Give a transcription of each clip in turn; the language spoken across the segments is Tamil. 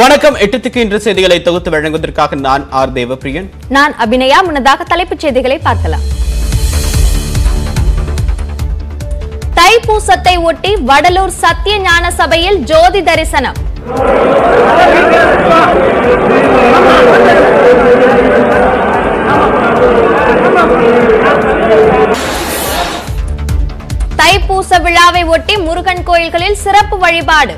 வணக்கம். எட்டுத்துக்கு இன்று செய்திகளை தொகுத்து வழங்குவதற்காக நான் ஆர் தேவப்பிரியன். நான் அபிநயா. முன்னதாக தலைப்புச் செய்திகளை பார்க்கலாம். தைப்பூசத்தை ஒட்டி வடலூர் சத்திய ஞான சபையில் ஜோதி தரிசனம். தைப்பூச விழாவை ஒட்டி முருகன் கோயில்களில் சிறப்பு வழிபாடு.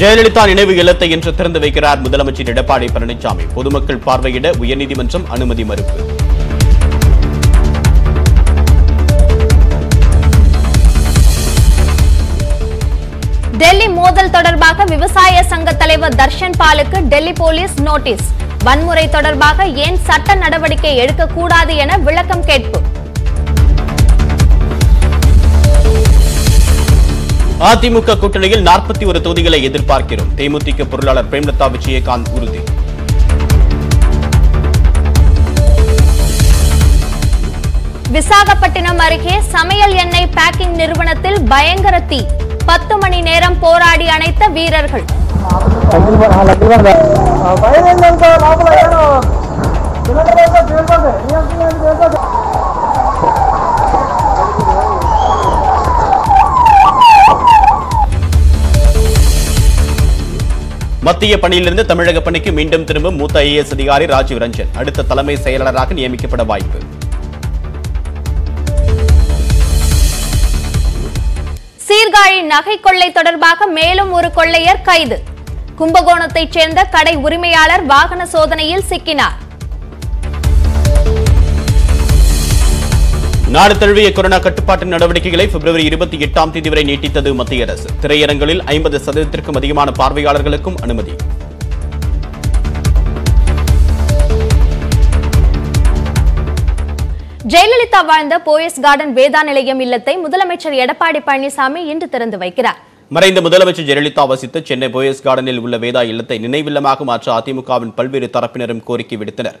ஜெயலலிதா நினைவு இல்லத்தை இன்று திறந்து வைக்கிறார் முதலமைச்சர் எடப்பாடி பழனிசாமி. பொதுமக்கள் பார்வையிட உயர்நீதிமன்றம் அனுமதி மறுப்பு. டெல்லி மோதல் தொடர்பாக விவசாய சங்க தலைவர் தர்ஷன் பாலுக்கு டெல்லி போலீஸ் நோட்டீஸ். வன்முறை தொடர்பாக ஏன் சட்ட நடவடிக்கை எடுக்கக்கூடாது என விளக்கம் கேட்பு. அதிமுக கூட்டணியில் நாற்பத்தி ஒரு தொகுதிகளை எதிர்பார்க்கிறோம். தேமுதிக பொருளாளர் பிரேமலதா விஜயகாந்த் உறுதி. விசாகப்பட்டினம் அருகே சமையல் எண்ணெய் பேக்கிங் நிறுவனத்தில் பயங்கர தீ. பத்து மணி நேரம் போராடி அணைத்த வீரர்கள். மத்திய பணியிலிருந்து தமிழக பணிக்கு மீண்டும் திரும்பும் மூத்த ஐஏஎஸ் அதிகாரி ராஜீவ் ரஞ்சன். அடுத்த தலைமை செயலாளராக நியமிக்கப்பட வாய்ப்பு. சீர்காழி நகை கொள்ளை தொடர்பாக மேலும் ஒரு கொள்ளையர் கைது. கும்பகோணத்தைச் சேர்ந்த கடை உரிமையாளர் வாகன சோதனையில் சிக்கினார். நாடு தழுவிய கொரோனா கட்டுப்பாட்டு நடவடிக்கைகளை பிப்ரவரி இருபத்தி எட்டாம் தேதி வரை நீட்டித்தது மத்திய அரசு. திரையரங்களில் ஐம்பது சதவீதத்திற்கும் அதிகமான பார்வையாளர்களுக்கும் அனுமதி. ஜெயலலிதா வாழ்ந்த போயஸ் கார்டன் வேதா நிலையம் இல்லத்தை முதலமைச்சர் எடப்பாடி பழனிசாமி இன்று திறந்து வைக்கிறார். மறைந்த முதலமைச்சர் ஜெயலலிதா வசித்த சென்னை போயஸ் கார்டனில் உள்ள வேதா இல்லத்தை நினைவில்லமாக மாற்ற அதிமுகவின் பல்வேறு தரப்பினரும் கோரிக்கை விடுத்தனர்.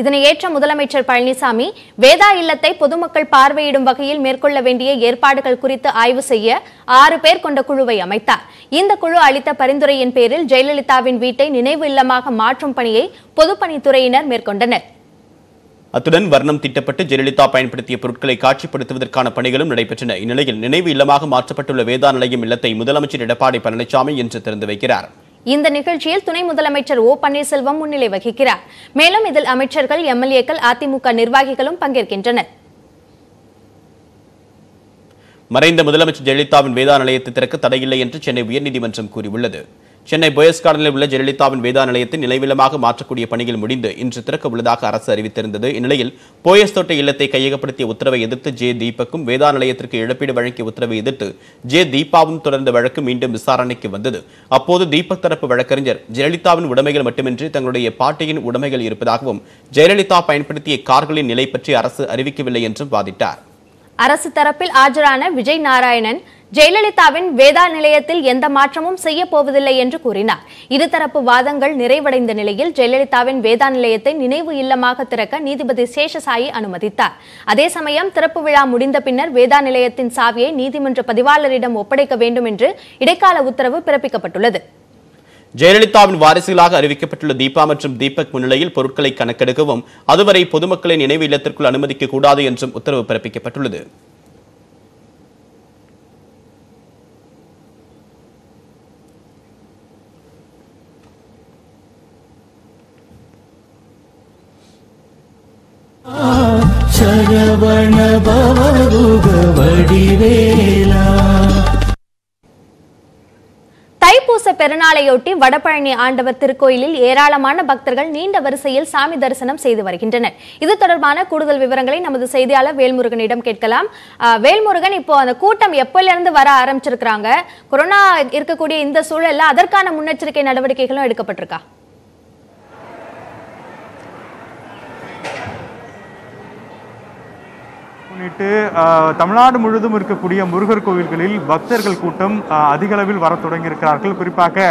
இதனை ஏற்ற முதலமைச்சர் பழனிசாமி வேதா இல்லத்தை பொதுமக்கள் பார்வையிடும் வகையில் மேற்கொள்ள வேண்டிய ஏற்பாடுகள் குறித்து ஆய்வு செய்ய ஆறு பேர் கொண்ட குழுவை அமைத்தார். இந்த குழு அளித்த பரிந்துரையின் பேரில் ஜெயலலிதாவின் வீட்டை நினைவு இல்லமாக மாற்றும் பணியை பொதுப்பணித்துறையினர் மேற்கொண்டனர். அத்துடன் வர்ணம் திட்டப்பட்டு ஜெயலலிதா பயன்படுத்திய பொருட்களை காட்சிப்படுத்துவதற்கான பணிகளும் நடைபெற்றன. இந்நிலையில் நினைவு இல்லமாக மாற்றப்பட்டுள்ள வேதா நிலையம் இல்லத்தை முதலமைச்சர் எடப்பாடி பழனிசாமி இன்று திறந்து வைக்கிறார். இந்த நிகழ்ச்சியில் துணை முதலமைச்சர் ஓ பன்னீர்செல்வம் முன்னிலை வகிக்கிறார். மேலும் இதில் அமைச்சர்கள் எம்எல்ஏக்கள் அதிமுக நிர்வாகிகளும் பங்கேற்கின்றனர். மறைந்த முதலமைச்சர் ஜெயலலிதாவின் வேதா நிலையத்தை திறக்க தடையில்லை என்று சென்னை உயர்நீதிமன்றம் கூறியுள்ளது. சென்னை போயஸ் கார்டனில் உள்ள ஜெயலலிதாவின் வேதா நிலையத்தை நிலைவிலமாக மாற்றக்கூடிய பணிகள் முடிந்து இன்று திறக்க உள்ளதாக அரசு அறிவித்திருந்தது. இந்நிலையில் போயஸ் தோட்ட இல்லத்தை கையகப்படுத்திய உத்தரவை எதிர்த்து ஜே தீபக்கும் வேதா நிலையத்திற்கு இழப்பீடு வழங்கிய உத்தரவை எதிர்த்து ஜே தீபாவும் தொடர்ந்த வழக்கு மீண்டும் விசாரணைக்கு வந்தது. அப்போது தீபக் தரப்பு வழக்கறிஞர் ஜெயலலிதாவின் உடைமைகள் மட்டுமின்றி தங்களுடைய பாட்டியின் உடைமைகள் இருப்பதாகவும் ஜெயலலிதா பயன்படுத்திய கார்களின் நிலை பற்றி அரசு அறிவிக்கவில்லை என்றும் வாதிட்டார். அரசு தரப்பில் ஆஜரான விஜய் நாராயணன் ஜெயலலிதாவின் வேதா நிலையத்தில் எந்த மாற்றமும் செய்ய போவதில்லை என்று கூறினார். இருதரப்பு வாதங்கள் நிறைவடைந்த நிலையில் ஜெயலலிதாவின் வேதா நிலையத்தை நினைவு இல்லமாக திறக்க நீதிபதி சேஷசாயி அனுமதித்தார். அதே சமயம் திறப்பு விழா முடிந்த பின்னர் வேதா நிலையத்தின் சாவியை நீதிமன்ற பதிவாளரிடம் ஒப்படைக்க வேண்டும் என்று இடைக்கால உத்தரவு பிறப்பிக்கப்பட்டுள்ளது. ஜெயலலிதாவின் வாரிசுகளாக அறிவிக்கப்பட்டுள்ள தீபா மற்றும் தீபக் முன்னிலையில் பொருட்களை கணக்கெடுக்கவும் அதுவரை பொதுமக்களை நினைவு இல்லத்திற்குள் அனுமதிக்க கூடாது என்றும் உத்தரவு பிறப்பிக்கப்பட்டுள்ளது. சரவண வடிவேலா தைப்பூச பெருநாளையொட்டி வடபழனி ஆண்டவர் திருக்கோயிலில் ஏராளமான பக்தர்கள் நீண்ட வரிசையில் சாமி தரிசனம் செய்து வருகின்றனர். இது தொடர்பான கூடுதல் விவரங்களை நமது செய்தியாளர் வேல்முருகனிடம் கேட்கலாம். அஹ், வேல்முருகன் இப்போ அந்த கூட்டம் எப்போலிருந்து வர ஆரம்பிச்சிருக்கிறாங்க? கொரோனா இருக்கக்கூடிய இந்த சூழல்ல அதற்கான முன்னெச்சரிக்கை நடவடிக்கைகளும் எடுக்கப்பட்டிருக்கா? முன்னிட்டு தமிழ்நாடு முழுவதும் இருக்கக்கூடிய முருகர் கோவில்களில் பக்தர்கள் கூட்டம் அதிகளவில் அதிக அளவில் வர தொடங்கியிருக்கிறார்கள். குறிப்பாக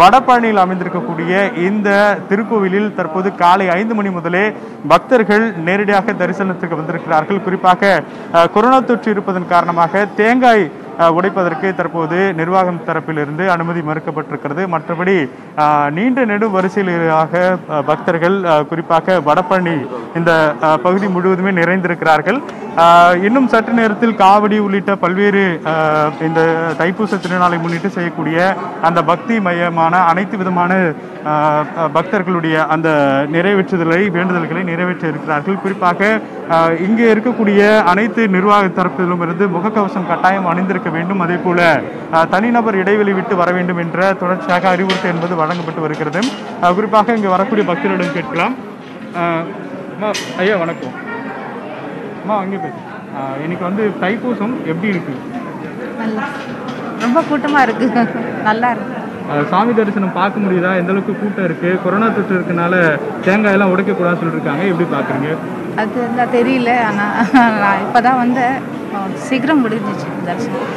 வடபழனியில் அமைந்திருக்கக்கூடிய இந்த திருக்கோவிலில் தற்போது காலை ஐந்து மணி முதலே பக்தர்கள் நேரடியாக தரிசனத்துக்கு வந்திருக்கிறார்கள். குறிப்பாக கொரோனா தொற்று இருப்பதன் காரணமாக தேங்காய் உடைப்பதற்கு தற்போது நிர்வாகம் தரப்பிலிருந்து அனுமதி மறுக்கப்பட்டிருக்கிறது. மற்றபடி நீண்ட நெடு வரிசையிலாக பக்தர்கள் குறிப்பாக வடபழனி இந்த பகுதி முழுவதுமே நிறைந்திருக்கிறார்கள். இன்னும் சற்று நேரத்தில் காவடி உள்ளிட்ட பல்வேறு இந்த தைப்பூச திருநாளை முன்னிட்டு செய்யக்கூடிய அந்த பக்தி மையமான அனைத்து விதமான பக்தர்களுடைய அந்த நிறைவேற்றுதலை வேண்டுதல்களை நிறைவேற்ற இருக்கிறார்கள் குறிப்பாக இங்கே இருக்கக்கூடிய அனைத்து நிர்வாக தரப்பிலும் இருந்து முகக்கவசம் கட்டாயம் அணிந்திருக்க வேண்டும். அதே போல தனிநபர் இடைவெளி விட்டு வர வேண்டும் என்ற தொடர்ச்சியாக அறிவுறுத்தல் என்பது வழங்கப்பட்டு வருகிறது. குறிப்பாக இங்கே வரக்கூடிய பக்தர்களிடம் கேட்கலாம். ஐயா வணக்கம். அம்மா அங்கே பேசு. இன்னைக்கு வந்து தைப்பூசம் எப்படி இருக்கு? ரொம்ப கூட்டமா இருக்கு. நல்லா இருக்கு. சாமி தரிசனம் பார்க்க முடியுதா? எந்த அளவுக்கு கூட்டம் இருக்கு? கொரோனா தொற்று இருக்கனால தேங்காய் எல்லாம் உடைக்க கூடாதுன்னு சொல்லிருக்காங்க. எப்படி பாக்குறீங்க அது தெரியல. ஆனா இப்பதான் வந்து சீக்கிரம் முடிஞ்சிச்சு தரிசனம்.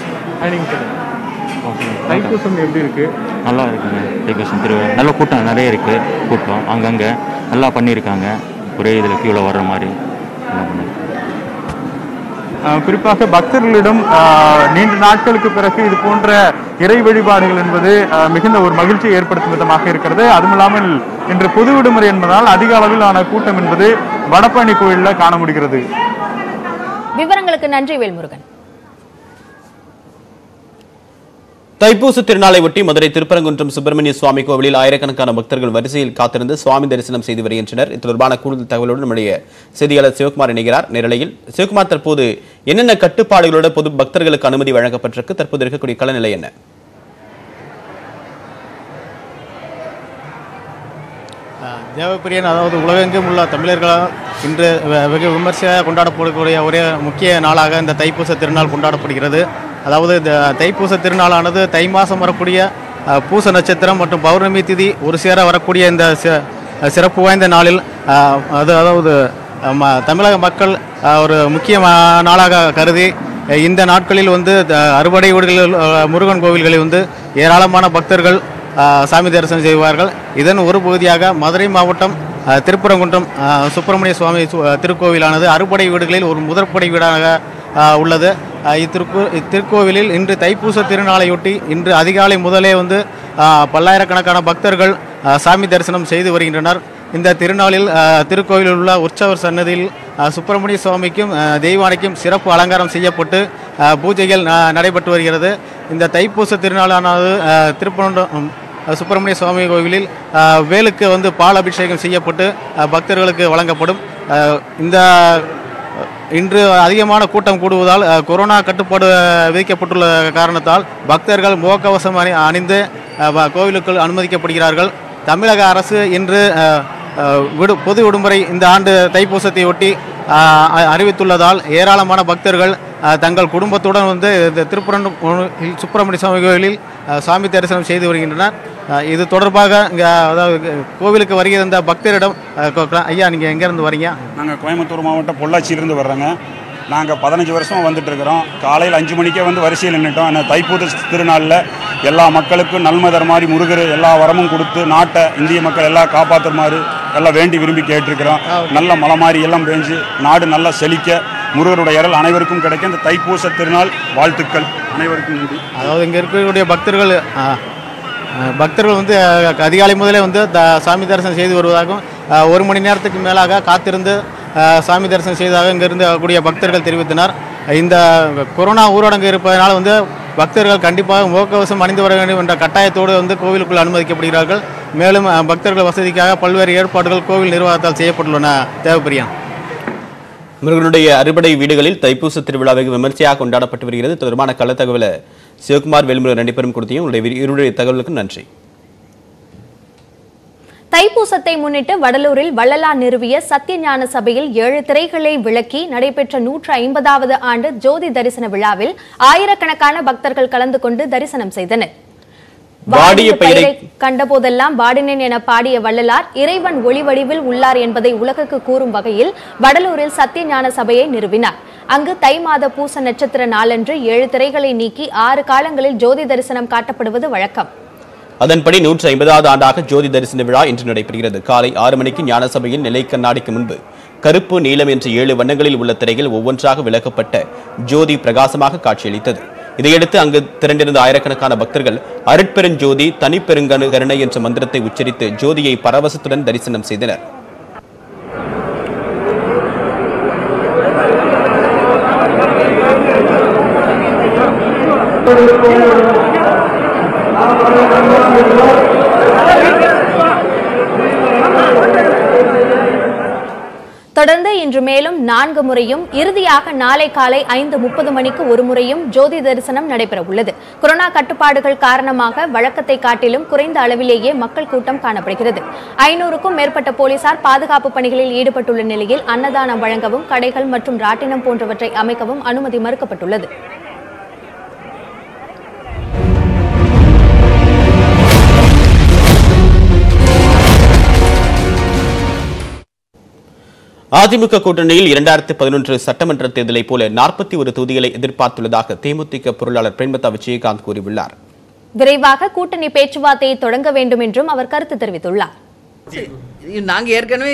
தைப்பூசம் எப்படி இருக்கு? நல்லா இருக்குங்க தைப்பூசம் திருவிழா நல்ல கூட்டம் நிறைய இருக்குது கூட்டம் அங்கங்கே நல்லா பண்ணியிருக்காங்க. ஒரே இதில் கீழே வர்ற மாதிரி குறிப்பாக பக்தர்களிடம் நீண்ட நாட்களுக்கு பிறகு இது போன்ற இறை வழிபாடுகள் என்பது மிகுந்த ஒரு மகிழ்ச்சியை ஏற்படுத்தும் விதமாக இருக்கிறது. அதுமில்லாமல் இன்று பொது விடுமுறை என்பதால் அதிக அளவிலான கூட்டம் என்பது வடபழனி கோயிலில் காண முடிகிறது. விவரங்களுக்கு நன்றி வேல்முருகன். தைப்பூச திருநாளை ஒட்டி மதுரை திருப்பரங்குன்றம் சுப்பிரமணிய சுவாமி கோவிலில் ஆயிரக்கணக்கான பக்தர்கள் வரிசையில் காத்திருந்து சுவாமி தரிசனம் செய்து வருகின்றனர். இது தொடர்பான கூடுதல் தகவலோடு நம்முடைய செய்தியாளர் சிவகுமார் இணைகிறார். நேரலையில் சிவகுமார் தற்போது என்னென்ன கட்டுப்பாடுகளோடு பொது பக்தர்களுக்கு அனுமதி வழங்கப்பட்டிருக்கு? தற்போது இருக்கக்கூடிய கலநிலை என்ன? தேவப்பிரியன் அதாவது உலகெங்கும் உள்ள தமிழர்களால் இன்று வெ- வெகு விமர்சையாக கொண்டாடப்படக்கூடிய ஒரே முக்கிய நாளாக இந்த தைப்பூச திருநாள் கொண்டாடப்படுகிறது. அதாவது இந்த தைப்பூச திருநாளானது தை மாதம் வரக்கூடிய பூச நட்சத்திரம் மற்றும் பௌர்ணமி திதி ஒரு சேர வரக்கூடிய இந்த சிறப்பு வாய்ந்த நாளில் அது அதாவது ம- தமிழக மக்கள் ஒரு முக்கிய நாளாக கருதி இந்த நாட்களில் வந்து த- அறுபடை வீடுகளில் முருகன் கோவில்களில் வந்து ஏராளமான பக்தர்கள் சாமி தரிசனம் செய்வார்கள். இதன் ஒரு பகுதியாக மதுரை மாவட்டம் திருப்பரங்குன்றம் சுப்பிரமணிய சுவாமி திருக்கோவிலானது அறுபடை வீடுகளில் ஒரு முதற்படை வீடாக உள்ளது. இத்திருக்கு இத்திருக்கோவிலில் இன்று தைப்பூச திருநாளையொட்டி இன்று அதிகாலை முதலே வந்து பல்லாயிரக்கணக்கான பக்தர்கள் சாமி தரிசனம் செய்து வருகின்றனர். இந்த திருநாளில் திருக்கோவிலில் உள்ள உற்சவர் சன்னதியில் சுப்பிரமணிய சுவாமிக்கும் தெய்வானைக்கும் சிறப்பு அலங்காரம் செய்யப்பட்டு பூஜைகள் நடைபெற்று வருகிறது. இந்த தைப்பூச திருநாளானது ஆஹ் திருப்பரங்குன்றம் சுப்பிரமணிய சுவாமி கோவிலில் வேலுக்கு வந்து பால் அபிஷேகம் செய்யப்பட்டு பக்தர்களுக்கு வழங்கப்படும். இந்த இன்று அதிகமான கூட்டம் கூடுவதால் கொரோனா கட்டுப்பாடு விதிக்கப்பட்டுள்ள காரணத்தால் பக்தர்கள் முகக்கவசம் அணி அணிந்து கோவிலுக்குள் அனுமதிக்கப்படுகிறார்கள். தமிழக அரசு இன்று விடு பொது விடுமுறை இந்த ஆண்டு தைப்பூசத்தை ஒட்டி அறிவித்துள்ளதால் ஏராளமான பக்தர்கள் தங்கள் குடும்பத்துடன் வந்து திருப்புரன் சுப்பிரமணிய சுவாமி கோவிலில் சாமி தரிசனம் செய்து வருகின்றனர் இது தொடர்பாக இங்கே அதாவது கோவிலுக்கு வருகிற இந்த பக்தரிடம் ஐயா நீங்கள் எங்கேருந்து வரீங்க? நாங்கள் கோயம்புத்தூர் மாவட்டம் பொள்ளாச்சியிலிருந்து வர்றோங்க. நாங்கள் பதினஞ்சு வருஷமாக வந்துட்டு இருக்கிறோம் காலையில் அஞ்சு மணிக்கே வந்து வரிசையில் நின்றுட்டோம் ஆனால் தைப்பூச திருநாளில் எல்லா மக்களுக்கும் நல்மதர் மாதிரி முருகர் எல்லா வரமும் கொடுத்து நாட்டை இந்திய மக்கள் எல்லாம் காப்பாற்றுற மாதிரி எல்லாம் வேண்டி விரும்பி கேட்டிருக்கிறோம். நல்ல மழை மாதிரி எல்லாம் பேஞ்சு நாடு நல்லா செழிக்க முருகருடைய அருள் அனைவருக்கும் கிடைக்க. இந்த தைப்பூச திருநாள் வாழ்த்துக்கள். அனைவருக்கும் உண்டு அதாவது இங்கே இருக்கக்கூடிய பக்தர்கள் பக்தர்கள் வந்து அதிகாலை முதலே வந்து த சாமி தரிசனம் செய்து வருவதாகவும் ஒரு மணி நேரத்துக்கு மேலாக காத்திருந்து சாமி தரிசனம் செய்ததாக இங்கிருந்து கூடிய பக்தர்கள் தெரிவித்தனர். இந்த கொரோனா ஊரடங்கு இருப்பதனால் வந்து பக்தர்கள் கண்டிப்பாக முகக்கவசம் அணிந்து வர வேண்டும் என்ற கட்டாயத்தோடு வந்து கோவிலுக்குள் அனுமதிக்கப்படுகிறார்கள். மேலும் பக்தர்கள் வசதிக்காக பல்வேறு ஏற்பாடுகள் கோவில் நிர்வாகத்தால் செய்யப்பட்டுள்ளன. தேவப்பிரியா. இவர்களுடைய அறுபடை வீடுகளில் தைப்பூச திருவிழா வெகு விமர்சையாக கொண்டாடப்பட்டு வருகிறது. தொடர்பான கள தகவலை சிவகுமார் வேல்முருகன் நடைபெறும் கொடுத்தையும் உங்களுடைய இருடைய தகவலுக்கு நன்றி. தைப்பூசத்தை முன்னிட்டு வடலூரில் வள்ளலா நிறுவிய சத்தியஞான சபையில் ஏழு திரைகளை விளக்கி நடைபெற்ற நூற்று ஐம்பதாவது ஆண்டு ஜோதி தரிசன விழாவில் ஆயிரக்கணக்கான பக்தர்கள் கலந்து கொண்டு தரிசனம் செய்தனர். வாடிய பயிரை கண்டபோதெல்லாம் வாடினேன் என பாடிய வள்ளலார் இறைவன் ஒளி வடிவில் உள்ளார் என்பதை உலகுக்கு கூறும் வகையில் வடலூரில் சத்தியஞான சபையை நிறுவினார். அங்கு தை மாத பூச நட்சத்திர நாளன்று ஏழு திரைகளை நீக்கி ஆறு காலங்களில் ஜோதி தரிசனம் காட்டப்படுவது வழக்கம். அதன்படி நூற்றி ஐம்பதாவது ஆண்டாக ஜோதி தரிசன விழா இன்று நடைபெறுகிறது. காலை ஆறு மணிக்கு ஞானசபையில் நிலை கண்ணாடிக்கு முன்பு கருப்பு நீலம் என்ற ஏழு வண்ணங்களில் உள்ள திரைகள் ஒவ்வொன்றாக விளக்கப்பட்ட ஜோதி பிரகாசமாக காட்சியளித்தது. இதையடுத்து அங்கு திரண்டிருந்த ஆயிரக்கணக்கான பக்தர்கள் அருட்பெருஞ்சோதி தனிப்பெருங்கனு கருணை என்ற மந்திரத்தை உச்சரித்து ஜோதியை பரவசத்துடன் தரிசனம் செய்தனர் தொடர்ந்து இன்று மேலும் நான்கு முறையும் இறுதியாக நாளை காலை ஐந்து முப்பது மணிக்கு ஒரு முறையும் ஜோதி தரிசனம் நடைபெற உள்ளது கொரோனா கட்டுப்பாடுகள் காரணமாக வழக்கத்தை காட்டிலும் குறைந்த அளவிலேயே மக்கள் கூட்டம் காணப்படுகிறது. ஐநூறுக்கும் மேற்பட்ட போலீசார் பாதுகாப்பு பணிகளில் ஈடுபட்டுள்ள நிலையில் அன்னதானம் வழங்கவும் கடைகள் மற்றும் ராட்டினம் போன்றவற்றை அமைக்கவும் அனுமதி மறுக்கப்பட்டுள்ளது. அதிமுக கூட்டணியில் இரண்டாயிரத்தி பதினொன்று சட்டமன்ற தேர்தலைப் போல நாற்பத்தி ஒரு தொகுதிகளை எதிர்பார்த்துள்ளதாக தேமுதிக பொருளாளர் பிரேமலதா விஜயகாந்த் கூறியுள்ளார். விரைவாக கூட்டணி பேச்சுவார்த்தையை தொடங்க வேண்டும் என்றும் அவர் கருத்து தெரிவித்துள்ளார். நாங்கள் ஏற்கனவே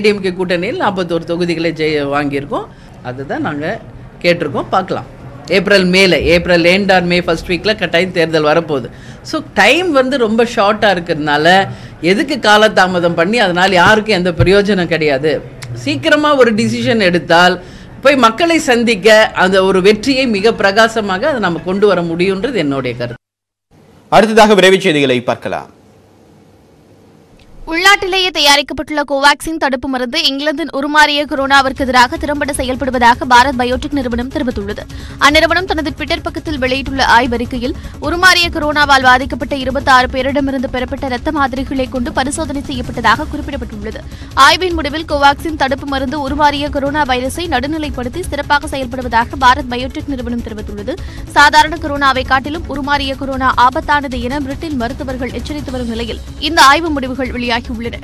ஏடிஎம்கே கூட்டணியில் நாற்பத்தோரு தொகுதிகளை ஜெய வாங்கியிருக்கோம். அதுதான் நாங்கள் கேட்டிருக்கோம். பார்க்கலாம். ஏப்ரல் மேல April and or May first வீக்கில் கட்டாயம் தேர்தல் வரப்போகுது. ஸோ டைம் வந்து ரொம்ப ஷார்ட்டாக இருக்கிறதுனால எதுக்கு காலதாமதம் பண்ணி அதனால் யாருக்கும் எந்த பிரயோஜனம் கிடையாது. சீக்கிரமாக ஒரு டிசிஷன் எடுத்தால் போய் மக்களை சந்திக்க அந்த ஒரு வெற்றியை மிக பிரகாசமாக அதை நம்ம கொண்டு வர முடியுன்றது என்னுடைய கருத்து. அடுத்ததாக விரைவு செய்திகளை பார்க்கலாம். உள்நாட்டிலேயே தயாரிக்கப்பட்டுள்ள கோவாக்சின் தடுப்பு மருந்து இங்கிலாந்தின் உருமாறிய கொரோனாவிற்கு எதிராக திறம்பட செயல்படுவதாக பாரத் பயோடெக் நிறுவனம் தெரிவித்துள்ளது. அந்நிறுவனம் தனது ட்விட்டர் பக்கத்தில் வெளியிட்டுள்ள ஆய்வறிக்கையில் உருமாறிய கொரோனாவால் பாதிக்கப்பட்ட இருபத்தி ஆறு பேரிடமிருந்து பெறப்பட்ட இரத்த மாதிரிகளை கொண்டு பரிசோதனை செய்யப்பட்டதாக குறிப்பிடப்பட்டுள்ளது. ஆய்வின் முடிவில் கோவாக்சின் தடுப்பு மருந்து உருமாறிய கொரோனா வைரஸை நடுநிலைப்படுத்தி சிறப்பாக செயல்படுவதாக பாரத் பயோடெக் நிறுவனம் தெரிவித்துள்ளது. சாதாரண கொரோனாவை காட்டிலும் உருமாறிய கொரோனா ஆபத்தானது என பிரிட்டன் மருத்துவர்கள் எச்சரித்து வரும் நிலையில் இந்த ஆய்வு முடிவுகள் வெளியாகியுள்ளன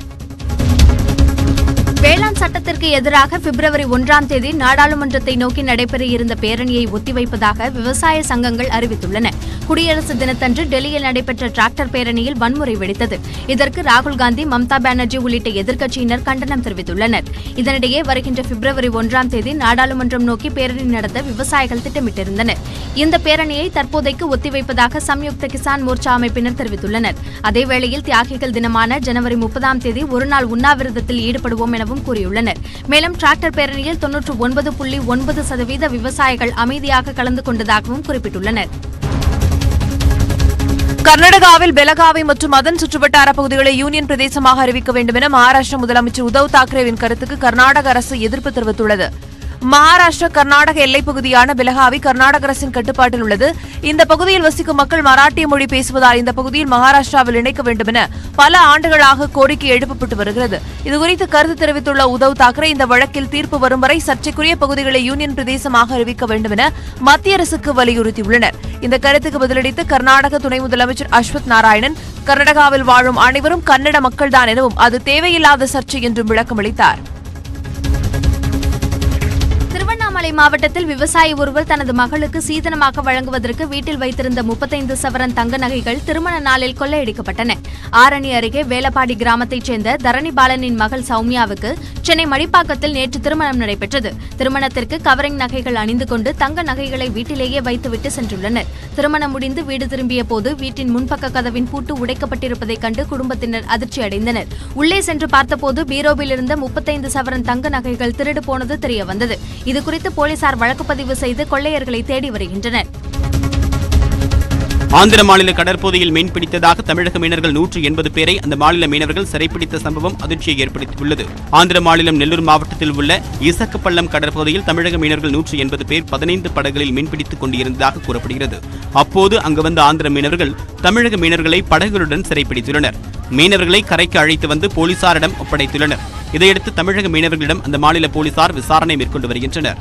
வேளாண் சட்டத்திற்கு எதிராக பிப்ரவரி ஒன்றாம் தேதி நாடாளுமன்றத்தை நோக்கி நடைபெற இருந்த பேரணியை ஒத்திவைப்பதாக விவசாய சங்கங்கள் அறிவித்துள்ளன. குடியரசு தினத்தன்று டெல்லியில் நடைபெற்ற டிராக்டர் பேரணியில் வன்முறை வெடித்தது. இதற்கு ராகுல் காந்தி மம்தா பானர்ஜி உள்ளிட்ட எதிர்க்கட்சியினர் கண்டனம் தெரிவித்துள்ளனர். இதனிடையே வருகின்ற பிப்ரவரி ஒன்றாம் தேதி நாடாளுமன்றம் நோக்கி பேரணி நடத்த விவசாயிகள் திட்டமிட்டிருந்தனர். இந்த பேரணியை தற்போதைக்கு ஒத்திவைப்பதாக சம்யுக்த கிசான் மோர்ச்சா அமைப்பினர் தெரிவித்துள்ளனர். அதேவேளையில் தியாகிகள் தினமான ஜனவரி முப்பதாம் தேதி ஒருநாள் உண்ணாவிரதத்தில் ஈடுபடுவோம் எனவும் கூறியுள்ளனர். மேலும் டிராக்டர் பேரணியில் தொன்னூற்று ஒன்பது புள்ளி ஒன்பது சதவீத விவசாயிகள் அமைதியாக கலந்து கொண்டதாகவும் குறிப்பிட்டுள்ளனர். கர்நாடகாவில் பெலகாவி மற்றும் அதன் சுற்றுவட்டார பகுதிகளை யூனியன் பிரதேசமாக அறிவிக்க வேண்டும் என மகாராஷ்டிர முதலமைச்சர் உத்தவ் தாக்கரேவின் கருத்துக்கு கர்நாடக அரசு எதிர்ப்பு தெரிவித்துள்ளது. மகாராஷ்டிரா கர்நாடக எல்லைப் பகுதியான பெலகாவி கர்நாடக அரசின் கட்டுப்பாட்டில் உள்ளது. இந்த பகுதியில் வசிக்கும் மக்கள் மராட்டிய மொழி பேசுவதால் இந்த பகுதியில் மகாராஷ்டிராவில் இணைக்க வேண்டும் என பல ஆண்டுகளாக கோரிக்கை எழுப்பப்பட்டு வருகிறது. இதுகுறித்து கருத்து தெரிவித்துள்ள உத்தவ் தாக்கரே இந்த வழக்கில் தீர்ப்பு வரும் வரை சர்ச்சைக்குரிய பகுதிகளை யூனியன் பிரதேசமாக அறிவிக்க வேண்டும் என மத்திய அரசுக்கு வலியுறுத்தியுள்ளனர். இந்த கருத்துக்கு பதிலளித்து கர்நாடக துணை முதலமைச்சர் அஸ்வத் நாராயணன் கர்நாடகாவில் வாழும் அனைவரும் கன்னட மக்கள்தான் எனவும் அது தேவையில்லாத சர்ச்சை என்றும் விளக்கமளித்தார். திருவண்ணாமலை மாவட்டத்தில் விவசாயி ஒருவர் தனது மகளுக்கு சீதனமாக வழங்குவதற்கு வீட்டில் வைத்திருந்த முப்பத்தைந்து சவரன் தங்க நகைகள் திருமண நாளில் கொள்ளையடிக்கப்பட்டன. ஆரணி அருகே வேலப்பாடி கிராமத்தைச் சேர்ந்த தரணி பாலனின் மகள் சௌமியாவுக்கு சென்னை மடிப்பாக்கத்தில் நேற்று திருமணம் நடைபெற்றது. திருமணத்திற்கு கவரிங் நகைகள் அணிந்து கொண்டு தங்க நகைகளை வீட்டிலேயே வைத்துவிட்டு சென்றுள்ளனர். திருமணம் முடிந்து வீடு திரும்பிய போது வீட்டின் முன்பக்க கதவின் பூட்டு உடைக்கப்பட்டிருப்பதைக் கண்டு குடும்பத்தினர் அதிர்ச்சி அடைந்தனர் உள்ளே சென்று பார்த்தபோது பீரோவில் இருந்த முப்பத்தைந்து சவரன் தங்க நகைகள் திருடு போனது தெரியவந்தது. இதுகுறித்து போலீசார் வழக்கு பதிவு செய்து கொள்ளையர்களை தேடி வருகின்றனர். ஆந்திர மாநில கடற்பகுதியில் மீன் பிடித்ததாக தமிழக மீனவர்கள் நூற்று எண்பது பேரை அந்த மாநில மீனவர்கள் சிறைப்பிடித்த சம்பவம் அதிர்ச்சியை ஏற்படுத்தியுள்ளது. ஆந்திர மாநிலம் நெல்லூர் மாவட்டத்தில் உள்ள இசக்கப்பள்ளம் கடற்பகுதியில் தமிழக மீனவர்கள் நூற்று எண்பது பேர் பதினைந்து படகுகளில் மீன்பிடித்துக் கொண்டிருந்ததாக கூறப்படுகிறது. அப்போது அங்கு வந்த ஆந்திர மீனவர்கள் தமிழக மீனவர்களை படகுகளுடன் சிறைப்பிடித்துள்ளனர். மீனவர்களை கரைக்கு அழைத்து வந்து போலீசாரிடம் ஒப்படைத்துள்ளனர். இதையடுத்து தமிழக மீனவர்களிடம் அந்த மாநில போலீசார் விசாரணை மேற்கொண்டு வருகின்றனர்.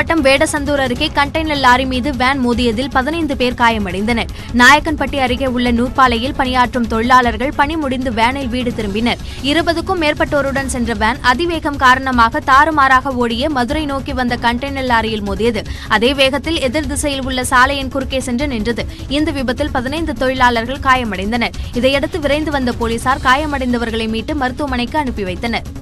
மாவட்டம் வேடசந்தூர் அருகே கண்டெய்னர் லாரி மீது வேன் மோதியதில் பதினைந்து பேர் காயமடைந்தனர். நாயக்கன்பட்டி அருகே உள்ள நூற்பாலையில் பணியாற்றும் தொழிலாளர்கள் பணி முடிந்து வேனில் வீடு திரும்பினர். இருபதுக்கும் மேற்பட்டோருடன் சென்ற வேன் அதிவேகம் காரணமாக தாறுமாறாக ஓடிய மதுரை நோக்கி வந்த கண்டெய்னர் லாரியில் மோதியது. அதே வேகத்தில் எதிர் திசையில் உள்ள சாலையின் குறுக்கே சென்று நின்றது. இந்த விபத்தில் பதினைந்து தொழிலாளர்கள் காயமடைந்தனர். இதையடுத்து விரைந்து வந்த போலீசார் காயமடைந்தவர்களை மீட்டு மருத்துவமனைக்கு அனுப்பி வைத்தனர்.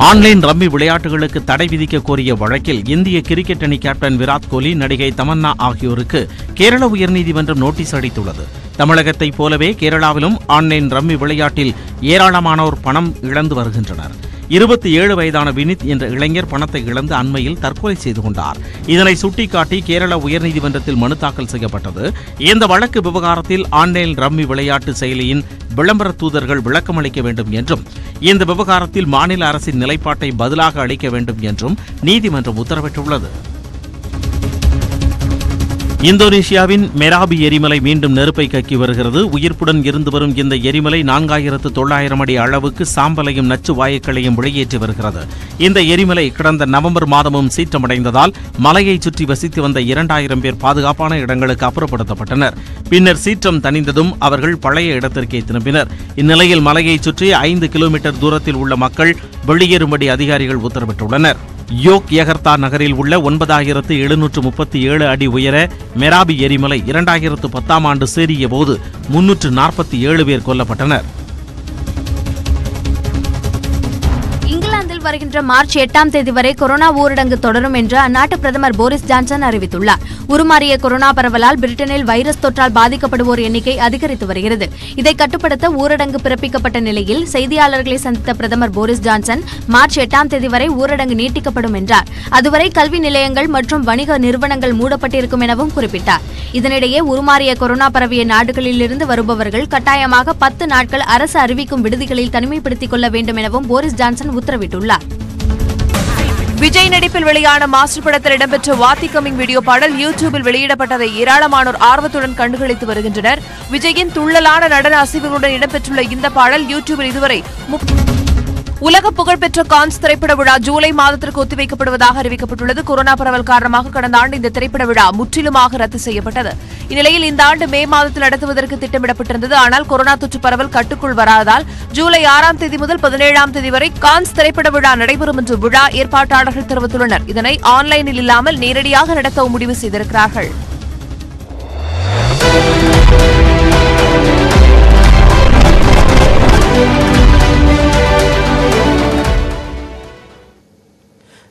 ஆன்லைன் ரம்மி விளையாட்டுகளுக்கு தடை விதிக்க கோரிய வழக்கில் இந்திய கிரிக்கெட் அணி கேப்டன் விராட் கோலி நடிகை தமன்னா ஆகியோருக்கு கேரள உயர்நீதிமன்றம் நோட்டீஸ் அளித்துள்ளது. தமிழகத்தைப் போலவே கேரளாவிலும் ஆன்லைன் ரம்மி விளையாட்டில் ஏராளமானோர் பணம் இழந்து வருகின்றனர். இருபத்தி ஏழு வயதான வினித் என்ற இளைஞர் பணத்தை இழந்து அண்மையில் தற்கொலை செய்து கொண்டார். இதனை சுட்டிக்காட்டி கேரள உயர்நீதிமன்றத்தில் மனு தாக்கல் செய்யப்பட்டது. இந்த வழக்கு விவகாரத்தில் ஆன்லைன் ரம்மி விளையாட்டு செயலியின் விளம்பர தூதர்கள் விளக்கமளிக்க வேண்டும் என்றும் இந்த விவகாரத்தில் மாநில அரசின் நிலைப்பாட்டை பதிலாக அளிக்க வேண்டும் என்றும் நீதிமன்றம் உத்தரவிட்டுள்ளது. இந்தோனேஷியாவின் மெராபி எரிமலை மீண்டும் நெருப்பை கக்கி வருகிறது. உயிர்ப்புடன் இருந்து வரும் இந்த எரிமலை நான்காயிரத்து தொள்ளாயிரம் அடி அளவுக்கு சாம்பலையும் நச்சு வாயுக்களையும் வெளியேற்றி வருகிறது. இந்த எரிமலை கடந்த நவம்பர் மாதமும் சீற்றமடைந்ததால் மலையை சுற்றி வசித்து வந்த இரண்டாயிரம் பேர் பாதுகாப்பான இடங்களுக்கு அப்புறப்படுத்தப்பட்டனர். பின்னர் சீற்றம் தணிந்ததும் அவர்கள் பழைய இடத்திற்கே திரும்பினர். இந்நிலையில் மலையை சுற்றி ஐந்து கிலோமீட்டர் தூரத்தில் உள்ள மக்கள் வெளியேறும்படி அதிகாரிகள் உத்தரவிட்டுள்ளனர். யோக் யகர்த்தா நகரில் உள்ள ஒன்பதாயிரத்து எழுநூற்று முப்பத்தி ஏழு அடி உயர மெராபி எரிமலை இரண்டாயிரத்து பத்தாம் ஆண்டு சேரிய போது முன்னூற்று நாற்பத்தி ஏழு பேர் கொல்லப்பட்டனர். நாட்டில் வருகின்ற மார்ச் எட்டாம் தேதி வரை கொரோனா ஊரடங்கு தொடரும் என்று அந்நாட்டு பிரதமர் போரிஸ் ஜான்சன் அறிவித்துள்ளார். உருமாறிய கொரோனா பரவலால் பிரிட்டனில் வைரஸ் தொற்றால் பாதிக்கப்படுவோர் எண்ணிக்கை அதிகரித்து வருகிறது. இதை கட்டுப்படுத்த ஊரடங்கு பிறப்பிக்கப்பட்ட நிலையில் செய்தியாளர்களை சந்தித்த பிரதமர் போரிஸ் ஜான்சன் மார்ச் எட்டாம் தேதி வரை ஊரடங்கு நீட்டிக்கப்படும் என்றார். அதுவரை கல்வி நிலையங்கள் மற்றும் வணிக நிறுவனங்கள் மூடப்பட்டிருக்கும் எனவும் குறிப்பிட்டார். இதனிடையே உருமாறிய கொரோனா பரவிய நாடுகளிலிருந்து வருபவர்கள் கட்டாயமாக பத்து நாட்கள் அரசு அறிவிக்கும் விடுதிகளில் தனிமைப்படுத்திக் கொள்ள வேண்டும் எனவும் போரிஸ் ஜான்சன் உத்தரவிட்டுள்ளார். விஜய் நடிப்பில் வெளியான மாஸ்டர் படத்தில் இடம்பெற்ற வாத்தி கமிங் வீடியோ பாடல் யூடியூபில் வெளியிடப்பட்டதை ஏராளமானோர் ஆர்வத்துடன் கண்டுகளித்து வருகின்றனர். விஜயின் துள்ளலான நடன அசைவுகளுடன் இடம்பெற்றுள்ள இந்த பாடல் யூடியூபில் இதுவரை உலக புகழ்பெற்ற கான்ஸ் திரைப்பட விழா ஜூலை மாதத்திற்கு ஒத்திவைக்கப்படுவதாக அறிவிக்கப்பட்டுள்ளது. கொரோனா பரவல் காரணமாக கடந்த ஆண்டு இந்த திரைப்பட விழா முற்றிலுமாக ரத்து செய்யப்பட்டது. இந்நிலையில் இந்த ஆண்டு மே மாதத்தில் நடத்துவதற்கு திட்டமிடப்பட்டிருந்தது. ஆனால் கொரோனா தொற்று பரவல் கட்டுக்குள் வராததால் ஜூலை ஆறாம் தேதி முதல் பதினேழாம் தேதி வரை கான்ஸ் திரைப்பட விழா நடைபெறும் என்று விழா ஏற்பாட்டாளர்கள் தெரிவித்துள்ளனர். இதனை ஆன்லைனில் இல்லாமல் நேரடியாக நடத்தவும் முடிவு செய்திருக்கிறார்கள்.